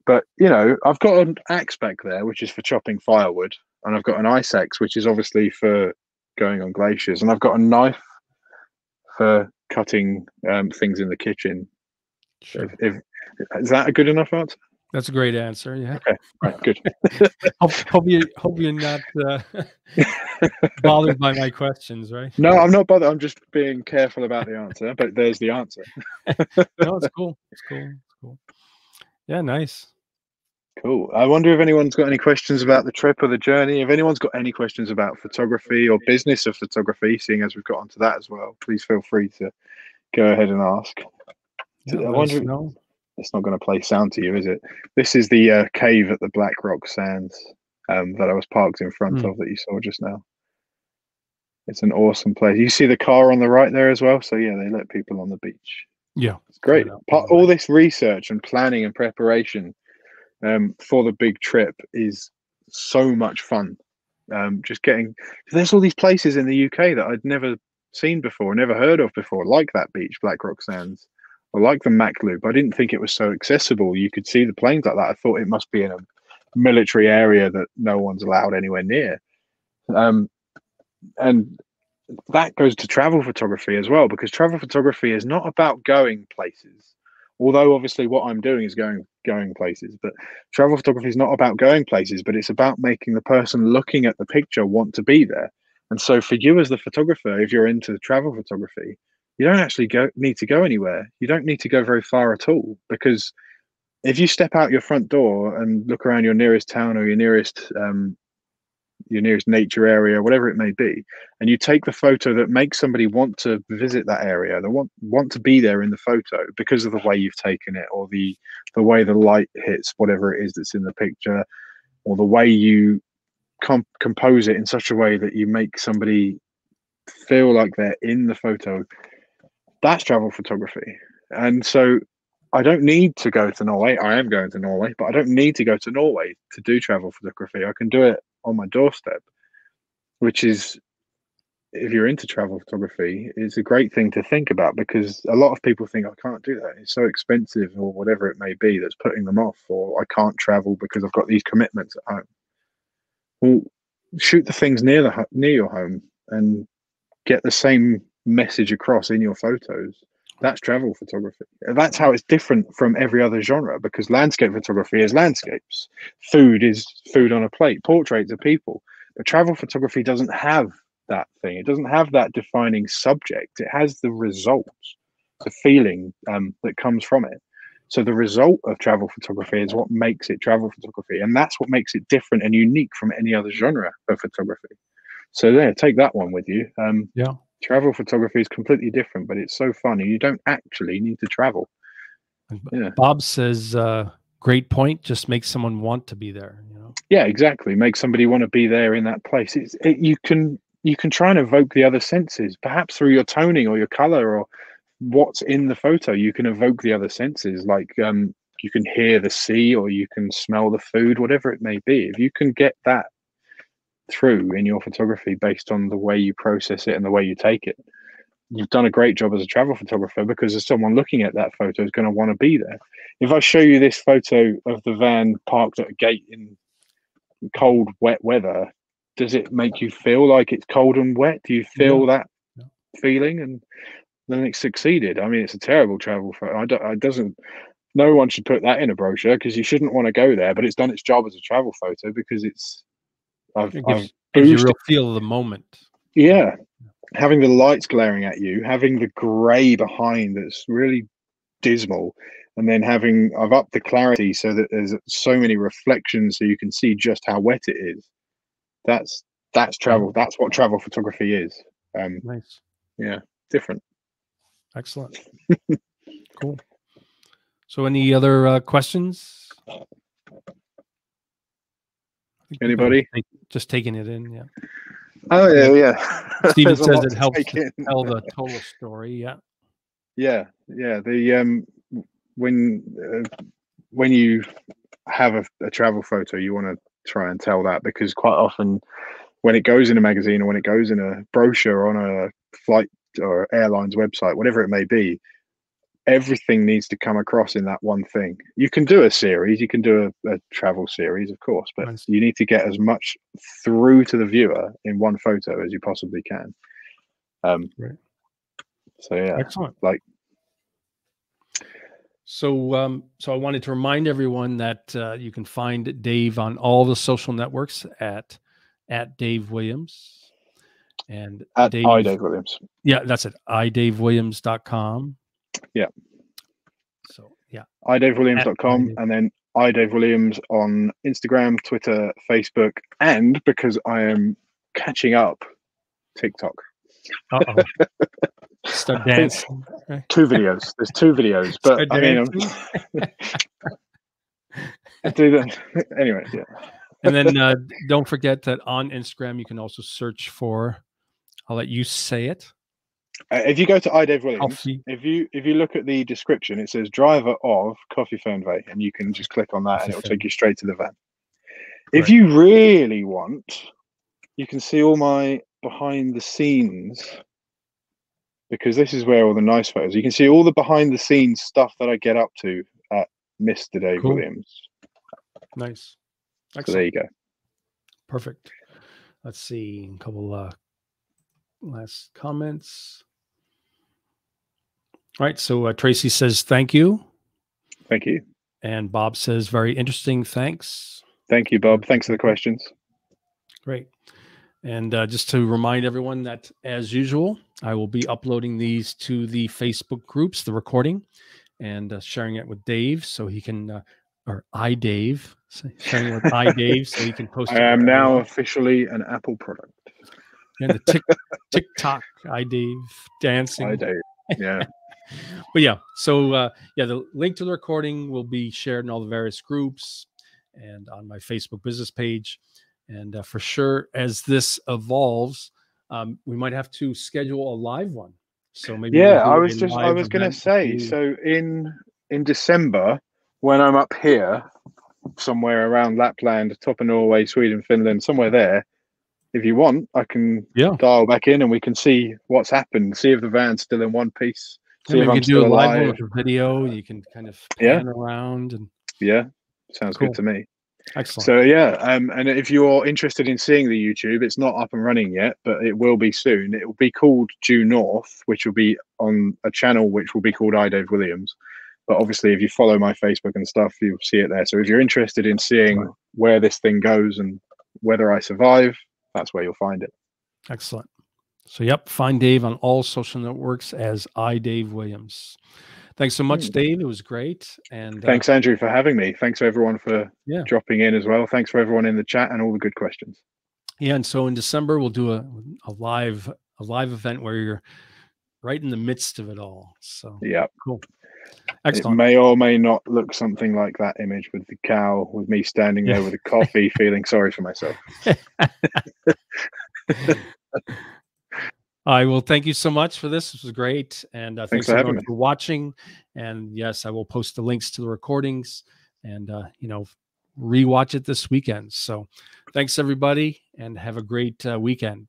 But you know, I've got an axe back there, which is for chopping firewood, and I've got an ice axe, which is obviously for going on glaciers, and I've got a knife for cutting um, things in the kitchen. Sure If, if is that a good enough answer? that's a great answer yeah Right, good. (laughs) hope, hope you hope you're not uh, (laughs) bothered by my questions right No, I'm not bothered. I'm just being careful about the answer, but there's the answer. (laughs) no it's cool it's cool it's cool yeah nice Cool. I wonder if anyone's got any questions about the trip or the journey. If anyone's got any questions about photography or business of photography, seeing as we've got onto that as well, please feel free to go ahead and ask. I wonder- know. It's not going to play sound to you, is it? This is the uh, cave at the Black Rock Sands um, that I was parked in front Hmm. of that you saw just now. It's an awesome place. You see the car on the right there as well. So yeah, they let people on the beach. yeah It's great. Part, all this research and planning and preparation um, for the big trip is so much fun. Um, just getting there's all these places in the UK that I'd never seen before, never heard of before, like that beach, Black Rock Sands, or like the Mach Loop. I didn't think it was so accessible. You could see the planes like that. I thought it must be in a military area that no one's allowed anywhere near. Um, and that goes to travel photography as well because travel photography is not about going places although obviously what i'm doing is going going places but travel photography is not about going places but it's about making the person looking at the picture want to be there and so for you as the photographer if you're into travel photography you don't actually go need to go anywhere. You don't need to go very far at all because if you step out your front door and look around your nearest town or your nearest um, your nearest nature area whatever it may be and you take the photo that makes somebody want to visit that area they want want to be there in the photo because of the way you've taken it or the the way the light hits whatever it is that's in the picture or the way you com- compose it in such a way that you make somebody feel like they're in the photo that's travel photography and so I don't need to go to Norway. I am going to Norway, but I don't need to go to Norway to do travel photography. I can do it on my doorstep, which is, if you're into travel photography, it's a great thing to think about because a lot of people think I can't do that. It's so expensive or whatever it may be that's putting them off, or I can't travel because I've got these commitments at home. Well, shoot the things near the near your home and get the same message across in your photos that's travel photography. That's how it's different from every other genre because landscape photography is landscapes, food is food on a plate, portraits are people. But travel photography doesn't have that thing. It doesn't have that defining subject. It has the results, the feeling um, that comes from it. So the result of travel photography is what makes it travel photography, and that's what makes it different and unique from any other genre of photography. So there, take that one with you. Um, Yeah. Travel photography is completely different, but it's so fun, and you don't actually need to travel. Yeah. Bob says, uh, "Great point. Just make someone want to be there." You know. Yeah, exactly. Make somebody want to be there in that place. It's it, you can you can try and evoke the other senses, perhaps through your toning or your color or what's in the photo. You can evoke the other senses, like um, you can hear the sea or you can smell the food, whatever it may be. If you can get that through in your photography based on the way you process it and the way you take it, you've done a great job as a travel photographer because there's someone looking at that photo is going to want to be there. If I show you this photo of the van parked at a gate in cold, wet weather, does it make you feel like it's cold and wet? Do you feel yeah. that yeah. feeling? And then it succeeded. I mean, it's a terrible travel photo. I, don't, I doesn't. No one should put that in a brochure because you shouldn't want to go there. But it's done its job as a travel photo because it's. I've, it gives, I've gives you real feel of the moment. Yeah, having the lights glaring at you, having the grey behind that's really dismal, and then having I've upped the clarity so that there's so many reflections so you can see just how wet it is. That's that's travel. That's what travel photography is. Um, nice. Yeah, different. Excellent. cool. So, any other uh, questions? Anybody? Just taking it in, yeah. Oh yeah, yeah. (laughs) Stephen says it helps tell the (laughs) total story. Yeah. Yeah, yeah. The um, when uh, when you have a, a travel photo, you want to try and tell that because quite often, when it goes in a magazine or when it goes in a brochure on a flight or airline's website, whatever it may be, everything needs to come across in that one thing. You can do a series, you can do a, a travel series, of course, but nice. you need to get as much through to the viewer in one photo as you possibly can. Um, right. So yeah, excellent. Like, so um, so I wanted to remind everyone that uh, you can find Dave on all the social networks at at Dave Williams and at Dave, I Dave Williams. Yeah, that's it. idavewilliams.com yeah. So yeah. idavewilliams.com and then idavewilliams on Instagram, Twitter, Facebook, and because I am catching up, TikTok. Uh-oh. (laughs) Start dancing. two videos. There's two videos, but I mean, I (laughs) do that anyway. Yeah. and then uh, don't forget that on Instagram you can also search for. I'll let you say it. Uh, if you go to iDave Williams, Kofi. if you if you look at the description, it says driver of Kofi Fernweh, and you can just click on that, and it will take you straight to the van. If you really want, you can see all my behind the scenes because this is where all the nice photos. You can see all the behind the scenes stuff that I get up to at Mr. Dave cool. Williams. Nice. Excellent. So there you go. Perfect. Let's see a couple uh last comments. All right. So uh, Tracy says, thank you. Thank you. And Bob says, very interesting. Thanks. Thank you, Bob. Thanks for the questions. Great. And uh, just to remind everyone that, as usual, I will be uploading these to the Facebook groups, the recording, and uh, sharing it with Dave so he can, uh, or I Dave, sharing it with I Dave so he can post. (laughs) I am now officially an Apple product. And the tick, TikTok, I Dave dancing. I Dave, yeah. (laughs) but yeah, so uh, yeah, the link to the recording will be shared in all the various groups and on my Facebook business page. And uh, for sure, as this evolves, um, we might have to schedule a live one. So maybe yeah, I was just I was going to say so in in December when I'm up here somewhere around Lapland, top of Norway, Sweden, Finland, somewhere there. If you want, I can yeah. dial back in and we can see what's happened. See if the van's still in one piece See you can do a live one with a video. You can kind of pan yeah. around and yeah, sounds cool. good to me. Excellent. So yeah, um, and if you're interested in seeing the YouTube, it's not up and running yet, but it will be soon. It will be called Due North, which will be on a channel which will be called I Dave Williams. But obviously, if you follow my Facebook and stuff, you'll see it there. So if you're interested in seeing where this thing goes and whether I survive, that's where you'll find it. Excellent. So, yep, find Dave on all social networks as I Dave Williams. Thanks so much, hmm. Dave. It was great. And uh, thanks, Andrew, for having me. Thanks everyone for yeah. dropping in as well. Thanks for everyone in the chat and all the good questions. Yeah, and so in December we'll do a, a live a live event where you're right in the midst of it all. So yeah, cool. Excellent. It may or may not look something like that image with the cow, with me standing there with a (laughs) coffee, feeling sorry for myself. (laughs) I will thank you so much for this. This was great. And uh, thanks, thanks for everyone for watching. And yes, I will post the links to the recordings and, uh, you know, rewatch it this weekend. So thanks, everybody, and have a great uh, weekend.